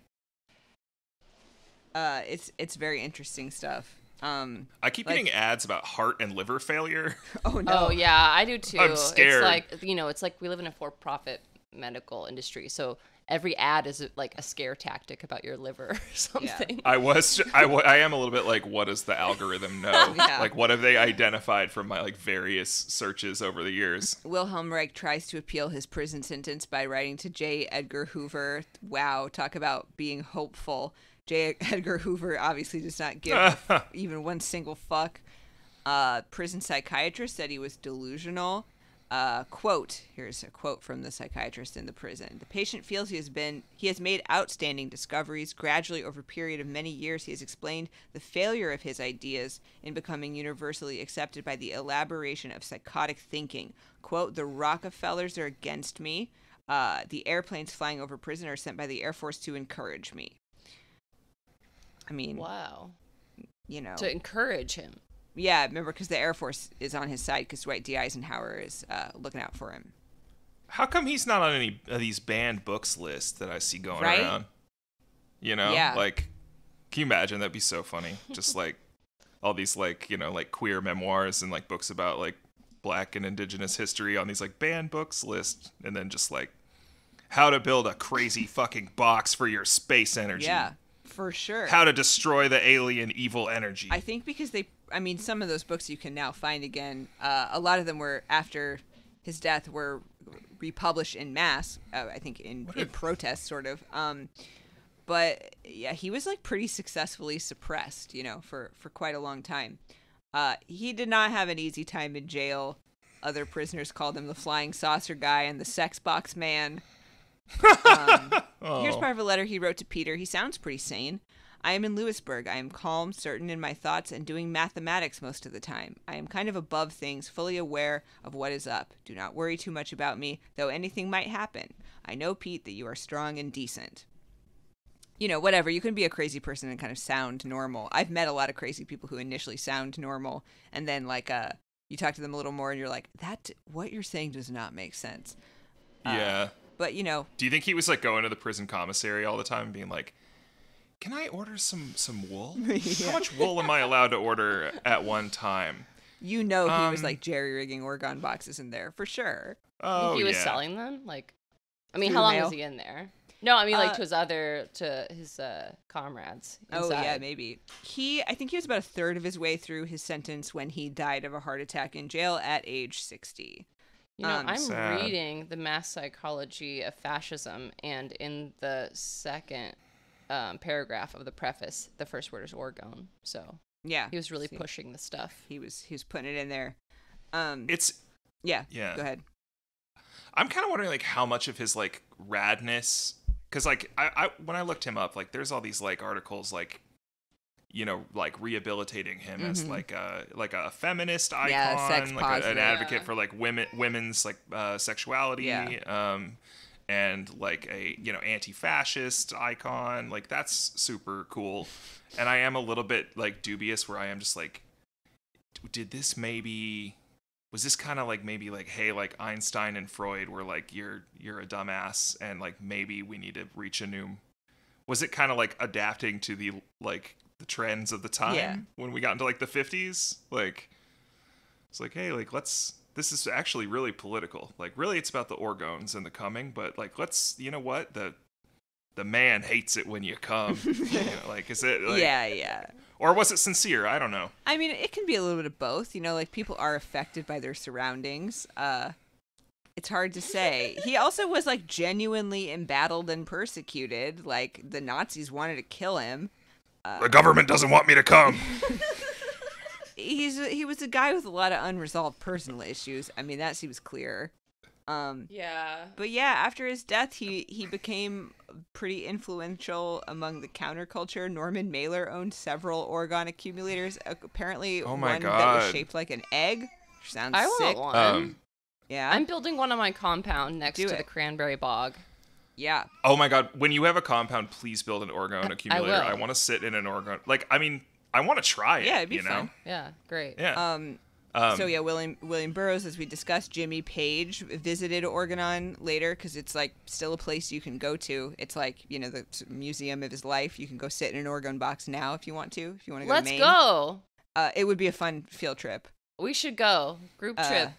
uh it's it's very interesting stuff um I keep Like- getting ads about heart and liver failure. *laughs* oh no Oh yeah, I do too. I'm scared. It's like you know, it's like we live in a for-profit medical industry, so every ad is like a scare tactic about your liver or *laughs* something. I was I, wa- I am a little bit like what does the algorithm *laughs* know? Yeah. Like what have they identified from my like various searches over the years? wilhelm reich tries to appeal his prison sentence by writing to j edgar hoover wow talk about being hopeful j. Edgar hoover obviously does not give *laughs* even one single fuck. Uh prison psychiatrist said he was delusional. Uh, quote here's a quote from the psychiatrist in the prison. The patient feels he has been he has made outstanding discoveries. Gradually over a period of many years he has explained the failure of his ideas in becoming universally accepted by the elaboration of psychotic thinking. Quote the rockefellers are against me. Uh, the airplanes flying over prison are sent by the air force to encourage me i mean Wow. you know To encourage him. yeah, remember because the Air Force is on his side because Dwight D. Eisenhower is uh, looking out for him. How come he's not on any of these banned books lists that I see going Right? around? You know, Yeah. like, can you imagine? That'd be so funny. *laughs* Just like all these like you know like queer memoirs and like books about like black and indigenous history on these like banned books list, and then just like how to build a crazy fucking box for your space energy. Yeah, for sure. How to destroy the alien evil energy. I think because they, I mean, some of those books you can now find again. Uh, a lot of them were after his death were republished in mass. Uh, I think in, in protest, sort of. Um, but yeah, he was like pretty successfully suppressed, you know, for for quite a long time. Uh, he did not have an easy time in jail. Other prisoners called him the flying saucer guy and the sex box man. Um, *laughs* Here's Oh. part of a letter he wrote to Peter. He sounds pretty sane. I am in Lewisburg. I am calm, certain in my thoughts, and doing mathematics most of the time. I am kind of above things, fully aware of what is up. Do not worry too much about me, though anything might happen. I know, Pete, that you are strong and decent. You know, whatever. You can be a crazy person and kind of sound normal. I've met a lot of crazy people who initially sound normal, and then, like, uh, you talk to them a little more, and you're like, that, what you're saying does not make sense. yeah. But, you know, Do you think he was like going to the prison commissary all the time and being like, "Can I order some some wool? *laughs* How much wool am I allowed to order at one time?" you know he was Um, like jerry rigging orgone boxes in there for sure. Oh, he was yeah. selling them. Like, I mean, Through how long mail? was he in there? No, I mean like Uh, to his other to his uh, comrades. Oh yeah, maybe. He I think he was about a third of his way through his sentence when he died of a heart attack in jail at age 60. You know, Um, I'm reading the mass psychology of fascism, and in the second um, paragraph of the preface, the first word is orgone. So Yeah. he was really see. pushing the stuff. He was he was putting it in there. Um It's yeah. yeah. Go ahead. I'm kind of wondering like how much of his like radness, because like I, I when I looked him up, like there's all these like articles like, you know, like rehabilitating him as Mhm. like a like a feminist icon, Yeah, like a, an advocate Yeah. for like women women's like uh, sexuality, Yeah. um, and like a you know anti-fascist icon. Like that's super cool, and I am a little bit like dubious where I am just like, did this maybe was this kind of like maybe like hey like einstein and freud were like you're you're a dumbass and like maybe we need to reach a new was it kind of like adapting to the like the trends of the time Yeah. when we got into like the 50s like it's like hey like let's this is actually really political like really it's about the orgones and the coming but like let's you know what the the man hates it when you come *laughs* you know, like is it like, yeah, yeah. or was it sincere i don't know I mean, it can be a little bit of both. You know, like people are affected by their surroundings. Uh, it's hard to say. he also was like genuinely embattled and persecuted. Like the Nazis wanted to kill him. The government doesn't want me to come *laughs* he's he was a guy with a lot of unresolved personal issues. I mean, that seems clear. Um, Yeah. but yeah, after his death, he he became pretty influential among the counterculture. Norman Mailer owned several orgone accumulators. uh, Apparently, Oh my one that was shaped like an egg. Which sounds I sick. want one. um Yeah, I'm building one on my compound next Do to it. the cranberry bog. Yeah. Oh my god, when you have a compound, please build an orgone accumulator. I, will. want to sit in an orgone. Like, I mean, I want to try it. Yeah, it'd be you know? fun. Yeah, great. Yeah. Um, Um, so yeah, William William Burroughs, as we discussed, Jimmy Page visited Orgonon later because it's like still a place you can go to. It's like you know the museum of his life. You can go sit in an orgone box now if you want to. If you want to go Let's to Maine, go. Uh, it would be a fun field trip. We should go. Group Uh, trip.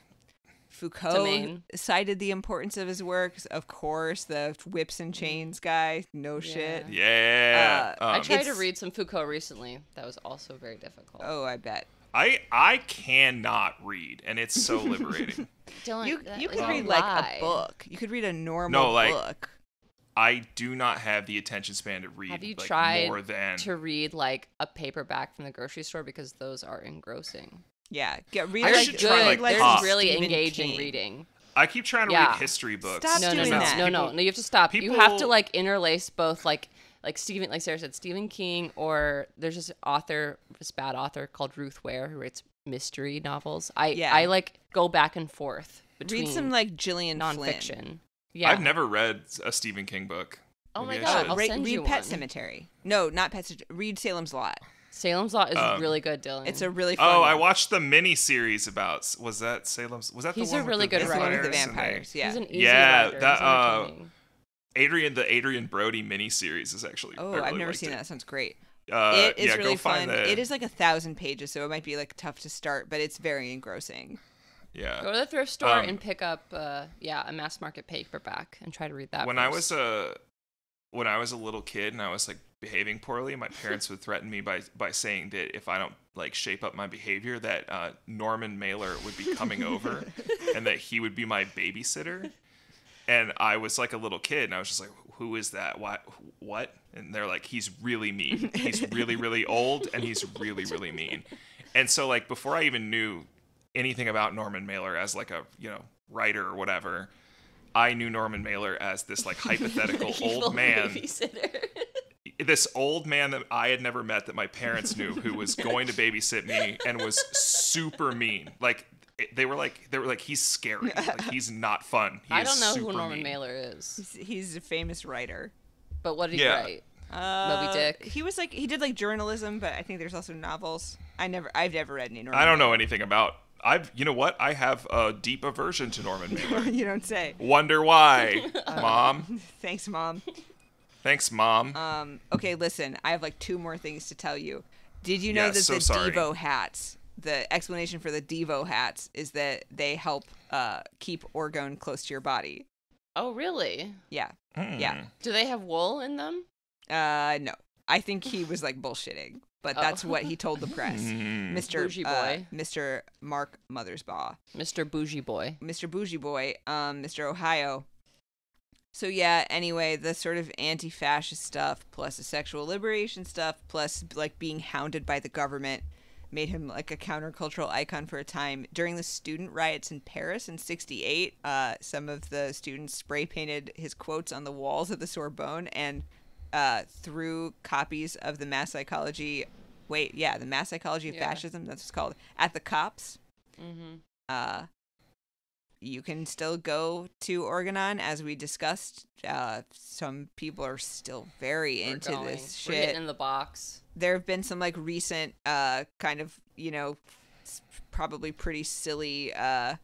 Foucault Maine. cited the importance of his works. Of course, the whips and chains guy. No shit. yeah. uh, I um, tried to read some Foucault recently. That was also very difficult. Oh, I bet. I I cannot read, and it's so liberating. *laughs* Dylan, You that you could a read like a book. You could read a normal No, like- book. I do not have the attention span to read Have you like, tried more than to read like a paperback from the grocery store because those are engrossing. Yeah, get read I like should Good. try, like, There's Pop. really Stephen engaging King. reading. I keep trying to Yeah. read history books. Stop no, no, doing no, that. no, no, no. You have to stop. you have to like interlace both, like like Stephen, like Sarah said, Stephen King, or there's this author, this bad author called Ruth Ware who writes mystery novels. I Yeah. I like go back and forth between read some like Gillian Flynn. nonfiction. Yeah, I've never read a Stephen King book. Oh my Maybe I God. I'll Ra- send read you Pet one. Cemetery. No, not Pet Sematary. Read Salem's Lot. Salem's Lot is Um, really good, Dylan. It's a really fun. Oh, I watched the mini series about. Was that Salem's? Was that He's the a one really with the good It's the one with the vampires and they- vampires. Yeah. He's an easy Yeah, writer. that, uh. Adrien, the Adrien Brody mini series is actually. oh, I really I've never seen it. that. Sounds great. Uh, it is yeah, really go fun. The, It is like a thousand pages, so it might be like tough to start, but it's very engrossing. Yeah. Go to the thrift store Um, and pick up, uh, yeah, a mass market paperback and try to read that. when I was a when I was a little kid and I was like behaving poorly, my parents would threaten me by by saying that if I don't like shape up my behavior, that uh, Norman Mailer would be coming over *laughs* and that he would be my babysitter. And I was like a little kid, and I was just like, "Who is that? What? What?" And they're like, "He's really mean. He's really, really old, and he's really, really mean." And so, like, before I even knew anything about Norman Mailer as like a you know writer or whatever, I knew Norman Mailer as this like hypothetical *laughs* old man. Babysitter. this old man that I had never met that my parents knew who was going to babysit me and was super mean. Like they were like they were like he's scary. Like *laughs* he's not fun. He I don't know who Norman mean. Mailer is, He's, he's a famous writer. but what did he Yeah. write? Uh, Dick. He was like he did like journalism, but I think there's also novels. I never I've never read any. Norman I don't know anything about. I've you know what? I have a deep aversion to Norman *laughs* Mailer. you don't say. Wonder why, *laughs* mom? Thanks, mom. Thanks, mom. Um. Okay, listen. I have like two more things to tell you. Did you know Yes, that so the sorry. Devo hats? The explanation for the Devo hats is that they help uh keep orgone close to your body. Oh, really? Yeah. Mm. Yeah. Do they have wool in them? Uh. No. I think he was like bullshitting, but Oh. that's what he told the press. Mr. Booji uh, boy. Mr. Mark Mothersbaugh. Mr. Booji Boy. Mr. Booji Boy, um, Mr. Ohio. So yeah, anyway, the sort of anti-fascist stuff, plus the sexual liberation stuff, plus like being hounded by the government, made him like a countercultural icon for a time. During the student riots in Paris in '68, uh, some of the students spray painted his quotes on the walls of the Sorbonne and uh, threw copies of the Mass Psychology. Wait, yeah, the Mass Psychology of Yeah. Fascism. That's what it's called. At the cops Mm-hmm. uh, you can still go to Orgonon, as we discussed. Uh, some people are still very into this We're shit. in the box. there have been some like recent, uh, kind of you know, probably pretty silly, uh,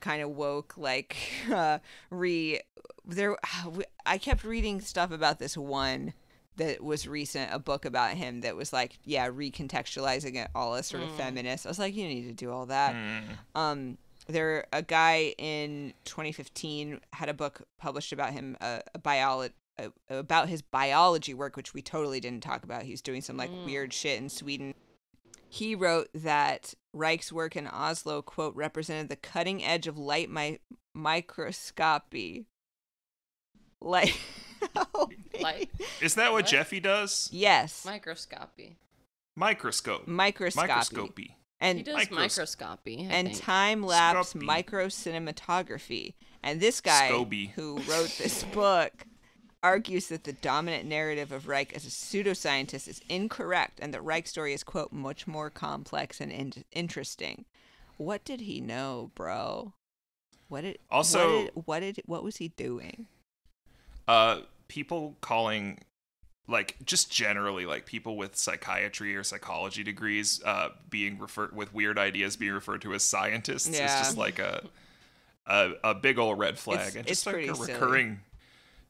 kind of woke like *laughs* uh, re. There, *sighs* I kept reading stuff about this one that was recent, a book about him that was like, yeah, recontextualizing it all as sort of feminist. I was like, you need to do all that Mm. um there a guy in 2015 had a book published about him uh, a biolo- uh, about his biology work which we totally didn't talk about he was doing some like weird shit in sweden he wrote that reich's work in oslo quote represented the cutting edge of light mi- microscopy like *laughs* help me. Like Is that what, What? Jeffy does? yes microscopy. Microscope. microscopy Microscopy. He and does Micros- microscopy. I and think. time lapse Scopy. micro cinematography. And this guy Scoby. who wrote this *laughs* book argues that the dominant narrative of Reich as a pseudoscientist is incorrect and that Reich's story is, quote, much more complex and in- interesting. What did he know, bro? What did Also- what did, what did what was he doing? Uh, people calling, like, just generally, like, people with psychiatry or psychology degrees, uh, being referred with weird ideas being referred to as scientists is just like a, a, a big old red flag It's- and it's just like a silly. recurring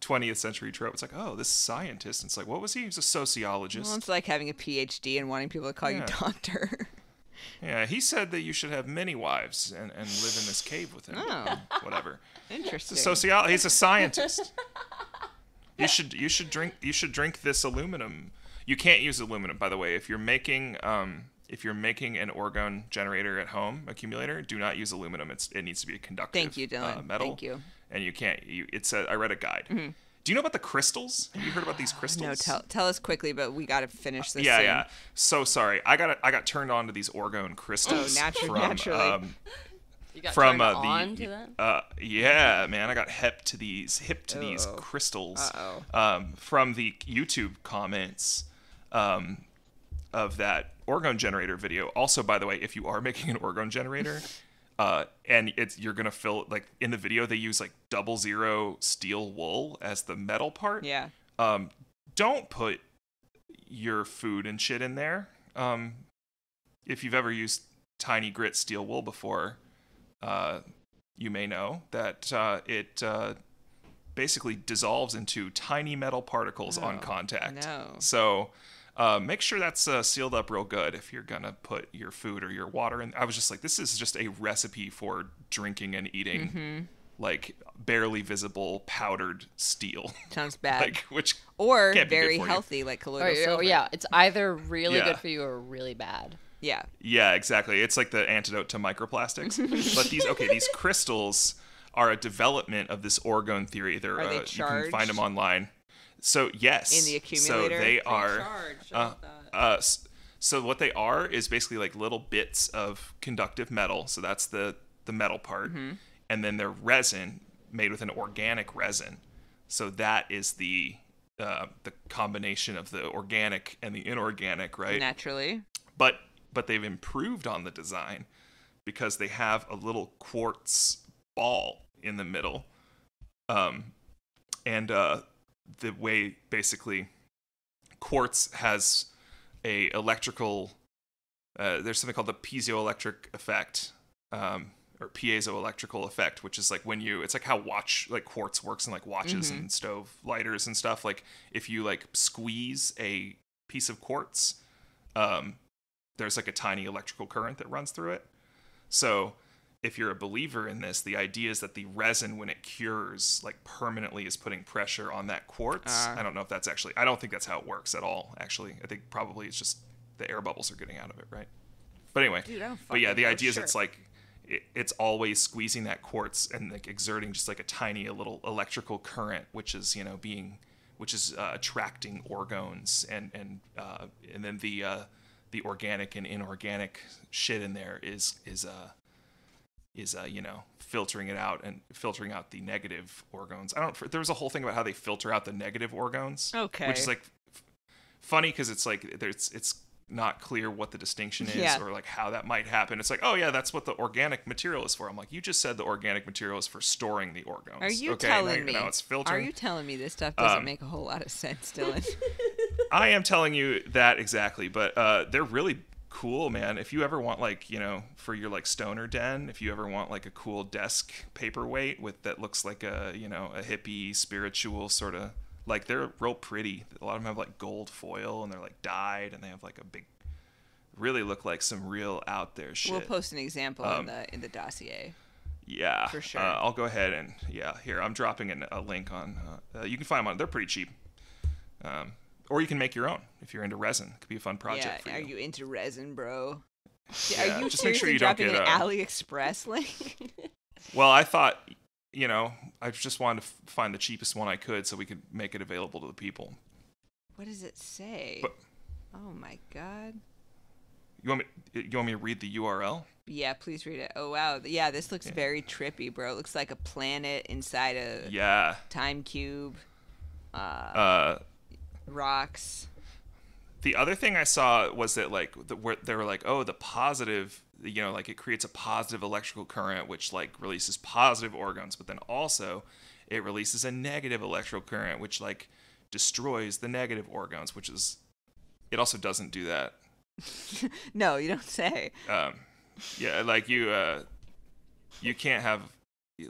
20th century trope. It's like, oh, this scientist. And it's like, what was he? He was a sociologist. Well, it's like having a PhD and wanting people to call you doctor. Yeah, he said that you should have many wives and, and live in this cave with him. Oh. Whatever. *laughs* Interesting. He's a sociolo- He's a scientist. *laughs* you should you should drink you should drink this aluminum. You can't use aluminum, by the way. If you're making um if you're making an orgone generator at home accumulator, do not use aluminum. It's it needs to be a conductive Thank you, Dylan. uh, metal. Thank you. And you can't. You it's a, I read a guide. Do you know about the crystals? Have you heard about these crystals? no, tell tell us quickly, but we got to finish this. yeah, soon. yeah. So sorry. I got I got turned on to these orgone crystals Oh, natu- from naturally. um, from uh, the to that. uh yeah man i got hip to these hip to these crystals um from the youtube comments um of that orgone generator video also by the way if you are *laughs* making an orgone generator uh and it's you're gonna fill like in the video they use like double zero steel wool as the metal part Yeah. um don't put your food and shit in there um if you've ever used tiny grit steel wool before uh you may know that uh, it uh, basically dissolves into tiny metal particles on Oh, contact no. so uh, make sure that's uh, sealed up real good if you're gonna put your food or your water in. I was just like, this is just a recipe for drinking and eating Mm-hmm. like barely visible powdered steel, Sounds *laughs* bad. like which or can't be good very for you. healthy, like Or, colloidal or silver. yeah, it's either really Yeah. good for you or really bad. Yeah. Yeah, exactly. It's like the antidote to microplastics. *laughs* but these okay, these crystals are a development of this orgone theory. They're Are they uh, you can find them online. So yes, In the accumulator? So they They are. Uh, uh, so what they are is basically like little bits of conductive metal. So that's the the metal part, Mm-hmm. and then they're resin made with an organic resin. So that is the uh, the combination of the organic and the inorganic, right? Naturally. but but they've improved on the design because they have a little quartz ball in the middle. Um and uh the way basically quartz has a electrical uh, there's something called the piezoelectric effect um or piezoelectrical effect which is like when you it's like how watch like quartz works in like watches and stove lighters and stuff. Like if you like squeeze a piece of quartz um there's like a tiny electrical current that runs through it. So if you're a believer in this, the idea is that the resin, when it cures, like permanently is putting pressure on that quartz. Ah. I don't know if that's actually, I don't think that's how it works at all, actually. I think probably it's just the air bubbles are getting out of it, right? But anyway, Dude, but yeah, the idea is it's like, it, it's always squeezing that quartz and like exerting just like a tiny a little electrical current, which is, you know, being, which is uh, attracting orgones and, and, uh, and then the, uh, the organic and inorganic shit in there is is uh is uh you know filtering it out and filtering out the negative organs. I don't. There was a whole thing about how they filter out the negative organs. Okay. Which is like f- funny because it's like there's it's not clear what the distinction is Yeah. or like how that might happen. It's like oh yeah, that's what the organic material is for. I'm like you just said the organic material is for storing the organs. Are you okay, telling now, you- me? now it's Are you telling me this stuff doesn't Um, make a whole lot of sense, Dylan? *laughs* *laughs* I am telling you that exactly, but uh, they're really cool, man. If you ever want like you know for your like stoner den, if you ever want like a cool desk paperweight with that looks like a you know a hippie spiritual sort of like they're real pretty. A lot of them have like gold foil and they're like dyed and they have like a big, really look like some real out there shit. we'll post an example Um, in the in the dossier. Yeah, For sure. Uh, I'll go ahead and yeah, here I'm dropping an, a link on. Uh, uh, you can find them on. They're pretty cheap. Um, or you can make your own if you're into resin. It could be a fun project yeah, are you. you into resin, bro? Yeah, are you just make sure you don't get, an uh, AliExpress link? *laughs* Well, I thought, you know, I just wanted to f- find the cheapest one I could so we could make it available to the people. what does it say? But- oh my god. You want me? You want me to read the URL? Yeah, please read it. Oh wow, yeah, this looks very trippy, bro. It looks like a planet inside a Yeah. time cube. Uh, Uh, rocks. the other thing I saw was that like the, where they were like, oh, the positive, you know, like it creates a positive electrical current, which like releases positive organs, but then also it releases a negative electrical current, which like destroys the negative organs, which is it also doesn't do that. *laughs* No, you don't say. Um, yeah, like you, uh, you can't have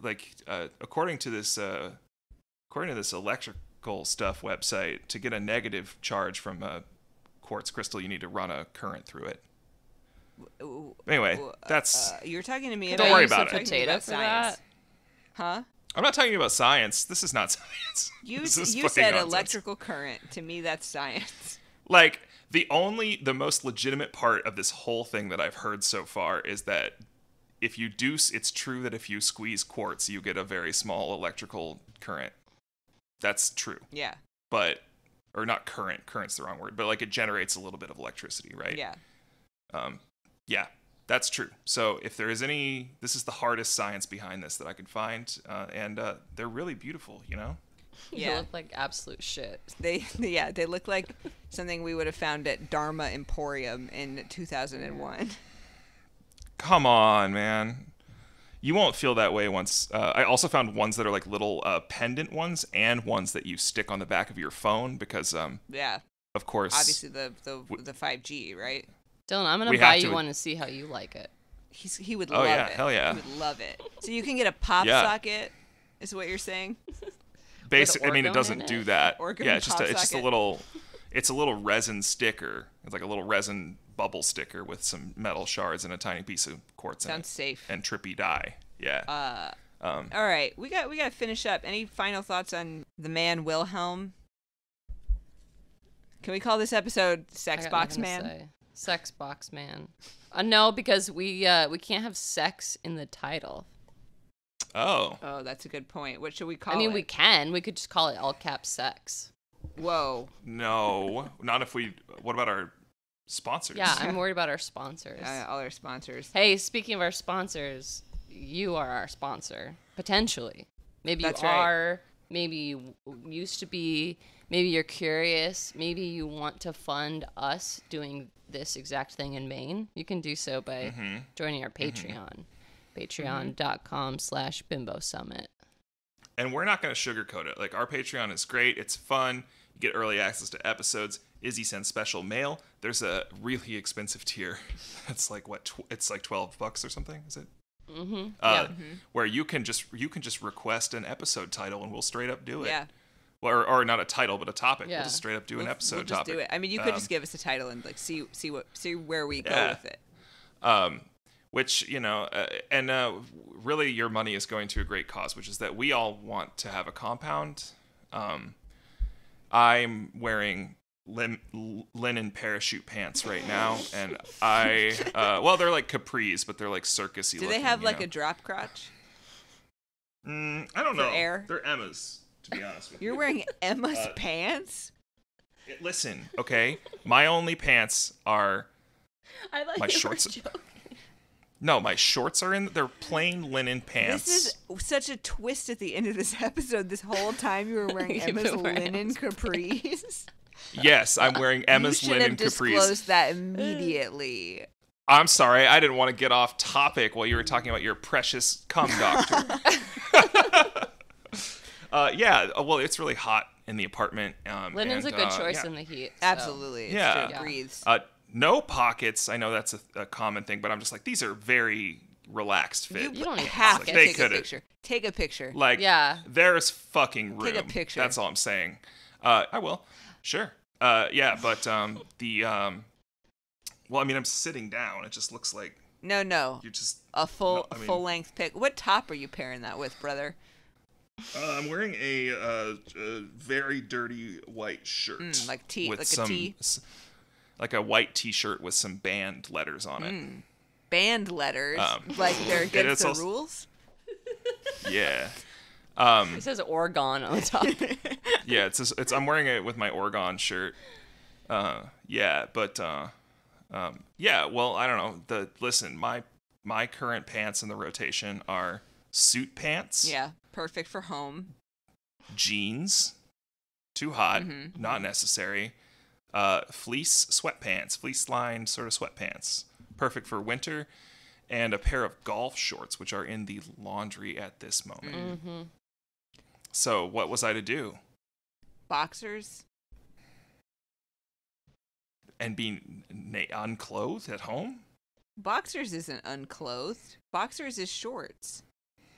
like uh, according to this uh, according to this electrical stuff website to get a negative charge from a quartz crystal, you need to run a current through it. Anyway, that's. Uh, you're talking to me about. Don't worry about a it. talking to me potato about science. that? Huh? I'm not talking about science. This is not *laughs* science. You you said nonsense. electrical current. To me, that's science. *laughs* Like the only, the most legitimate part of this whole thing that I've heard so far is that if you do, it's true that if you squeeze quartz, you get a very small electrical current. That's true. Yeah. but or not current current's the wrong word but like it generates a little bit of electricity right Yeah. um yeah that's true so if there is any this is the hardest science behind this that i could find uh, and uh, they're really beautiful you know *laughs* You Yeah. look like absolute shit. They yeah they look like something we would have found at Dharma Emporium in 2001. come on man you won't feel that way once uh, i also found ones that are like little uh, pendant ones and ones that you stick on the back of your phone because um Yeah. of course Obviously the the the 5G right. Dylan, I'm gonna We buy have you to- one and see how you like it. He's he would Oh, love yeah, it. hell yeah. He would love it. So you can get a pop Yeah. socket. Is what you're saying? *laughs* Basic. I mean, it doesn't do it? that. Orgone yeah, it's just a, it's just a little, it's a little resin sticker. It's like a little resin bubble sticker with some metal shards and a tiny piece of quartz in Sounds it safe. and trippy dye. Yeah. Uh, um, all right, we got we got to finish up. Any final thoughts on the man Wilhelm? Can we call this episode "Sex Box Man"? say. Sex box man. Uh, no, because we uh, we can't have sex in the title. oh, Oh, that's a good point. What should we call it? I mean, it? we can. We could just call it all cap sex. Whoa. no, not if we. What about our sponsors? Yeah, I'm *laughs* worried about our sponsors. Uh, all our sponsors. Hey, speaking of our sponsors, you are our sponsor potentially. Maybe That's you right. are. Maybe you used to be. maybe you're curious, maybe you want to fund us doing this exact thing in Maine, you can do so by Mm-hmm. joining our Patreon. Patreon.com slash bimbo summit. and we're not going to sugarcoat it. Like our Patreon is great. It's fun. You get early access to episodes. Izzy sends special mail. There's a really expensive tier. *laughs* It's like what? Tw- it's like twelve bucks or something. Is it? Mm-hmm. Uh, Where you can just you can just request an episode title and we'll straight up do it. Yeah. Or, or not a title, but a topic. Yeah. We'll just straight up do an We'll- episode we'll just topic. do it. I mean, you could Um, just give us a title and like see see what see where we go with it. um, which you know, uh, and uh, really, your money is going to a great cause, which is that we all want to have a compound. Um, I'm wearing lim- linen parachute pants right now, and I, uh, well, they're like capris, but they're like circusy. Do they have like know? a drop crotch? Mm, I don't for know. air? They're Emma's, to be honest with You're you. wearing *laughs* Emma's Uh, pants? Listen, okay, my only pants are I like My shorts- no, my shorts are in. They're plain linen pants. This is such a twist at the end of this episode. This whole time you were wearing *laughs* You've Emma's been wearing linen capris. Yes, I'm wearing Emma's you should linen have capris. disclosed that immediately. I'm sorry, I didn't want to get off topic while you were talking about your precious cum doctor. *laughs* uh, yeah, uh, well, it's really hot in the apartment. Um, Linen's and, a good uh, choice yeah. in the heat. so- Absolutely. It's Yeah. true. Yeah. breathes. Uh, no pockets. I know that's a, a common thing, but I'm just like these are very relaxed fit. you, You don't have pockets. to They take a could've- picture. Take a picture. Like, Yeah. there's fucking room. Take a picture. That's all I'm saying. Uh, I will. Sure. Uh, yeah, but um, the um, well, I mean, I'm sitting down. It just looks like No, no. You're just. A full No, I mean- full length pic. What top are you pairing that with, brother? Uh, I'm wearing a, uh, a very dirty white shirt, Mm, like tee- with like a some, tee? like a white T-shirt with some band letters on it. Mm. Band letters. Um, like they're against the also- rules. Yeah, um, It says Oregon on the top. *laughs* yeah. It's just, it's. I'm wearing it with my Oregon shirt. Uh, yeah, but uh, um, yeah. Well, I don't know. The listen, my my current pants in the rotation are suit pants, yeah. Perfect for home. jeans, too hot, Mhm. not necessary. Uh, fleece sweatpants, fleece lined sort of sweatpants, perfect for winter, and a pair of golf shorts, which are in the laundry at this moment. hmm So, what was I to do? Boxers. And be na- unclothed at home? Boxers isn't unclothed. Boxers is shorts.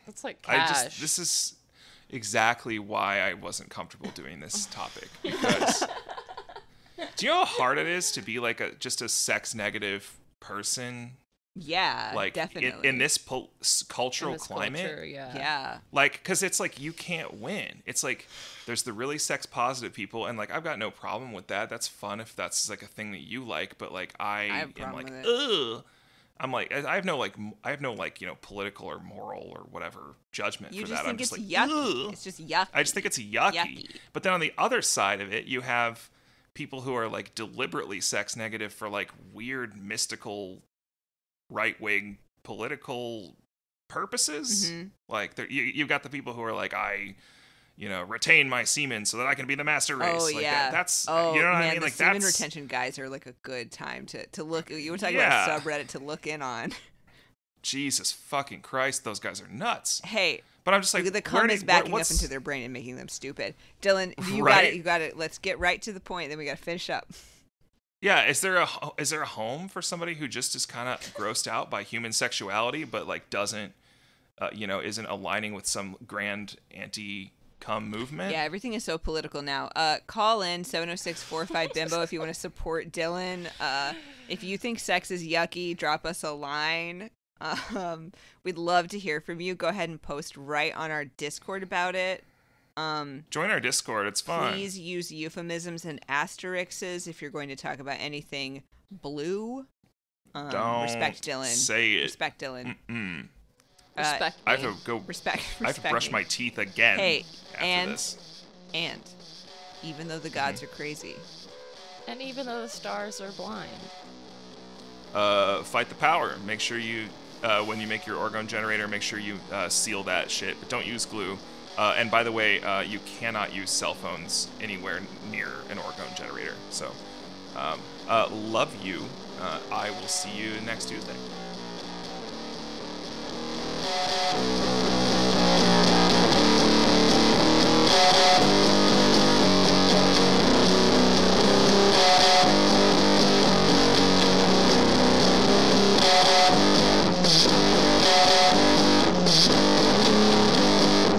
It's like I cash. just this is exactly why I wasn't comfortable doing this *laughs* topic because *laughs* do you know how hard it is to be like a just a sex negative person Yeah, like in, definitely. in this pol- s- In cultural this climate culture, yeah. Yeah. like because it's like you can't win it's like there's the really sex positive people and like i've got no problem with that that's fun if that's like a thing that you like but like i, a am like ugh i'm like i I have no like I have no like you know political or moral or whatever judgment You for just that i'm just it's like yucky. ugh. It's just yucky. i just think it's yucky. Yucky. but then on the other side of it you have people who are like deliberately sex negative for like weird mystical right wing political purposes Mhm. like you, you've got the people who are like, I, you know, retain my semen so that I can be the master race. Oh like, yeah, that- that's oh you know what man, I mean. Like semen that's retention guys are like a good time to to look. You were talking Yeah. about subreddit to look in on. *laughs* Jesus fucking Christ, those guys are nuts. Hey, But I'm just like, the cum is backing up into their brain and making them stupid. Dylan, you got it. You got it. Let's get right to the point. Then we got to finish up. Yeah, is there a is there a home for somebody who just is kind of grossed out by human sexuality, but like doesn't, uh, you know, isn't aligning with some grand anti cum movement? Yeah, everything is so political now. Uh, call in 70645 bimbo if you want to support Dylan. Uh, if you think sex is yucky, drop us a line. Um, we'd love to hear from you. Go ahead and post right on our Discord about it. Um, Join our Discord. It's fun. please use euphemisms and asterisks if you're going to talk about anything blue. Um, Don't respect Dylan. say it. Respect Dylan. Mm. Uh, Respect I have to go. respect. I have to brush me. my teeth again. Hey, after and- this. And even though the gods are crazy, And even though the stars are blind. uh, fight the power. Make sure you, uh, when you make your orgone generator, make sure you uh, seal that shit. But don't use glue. Uh, and by the way, uh, you cannot use cell phones anywhere near an orgone generator. So, um, uh, love you. Uh, I will see you next Tuesday. Thank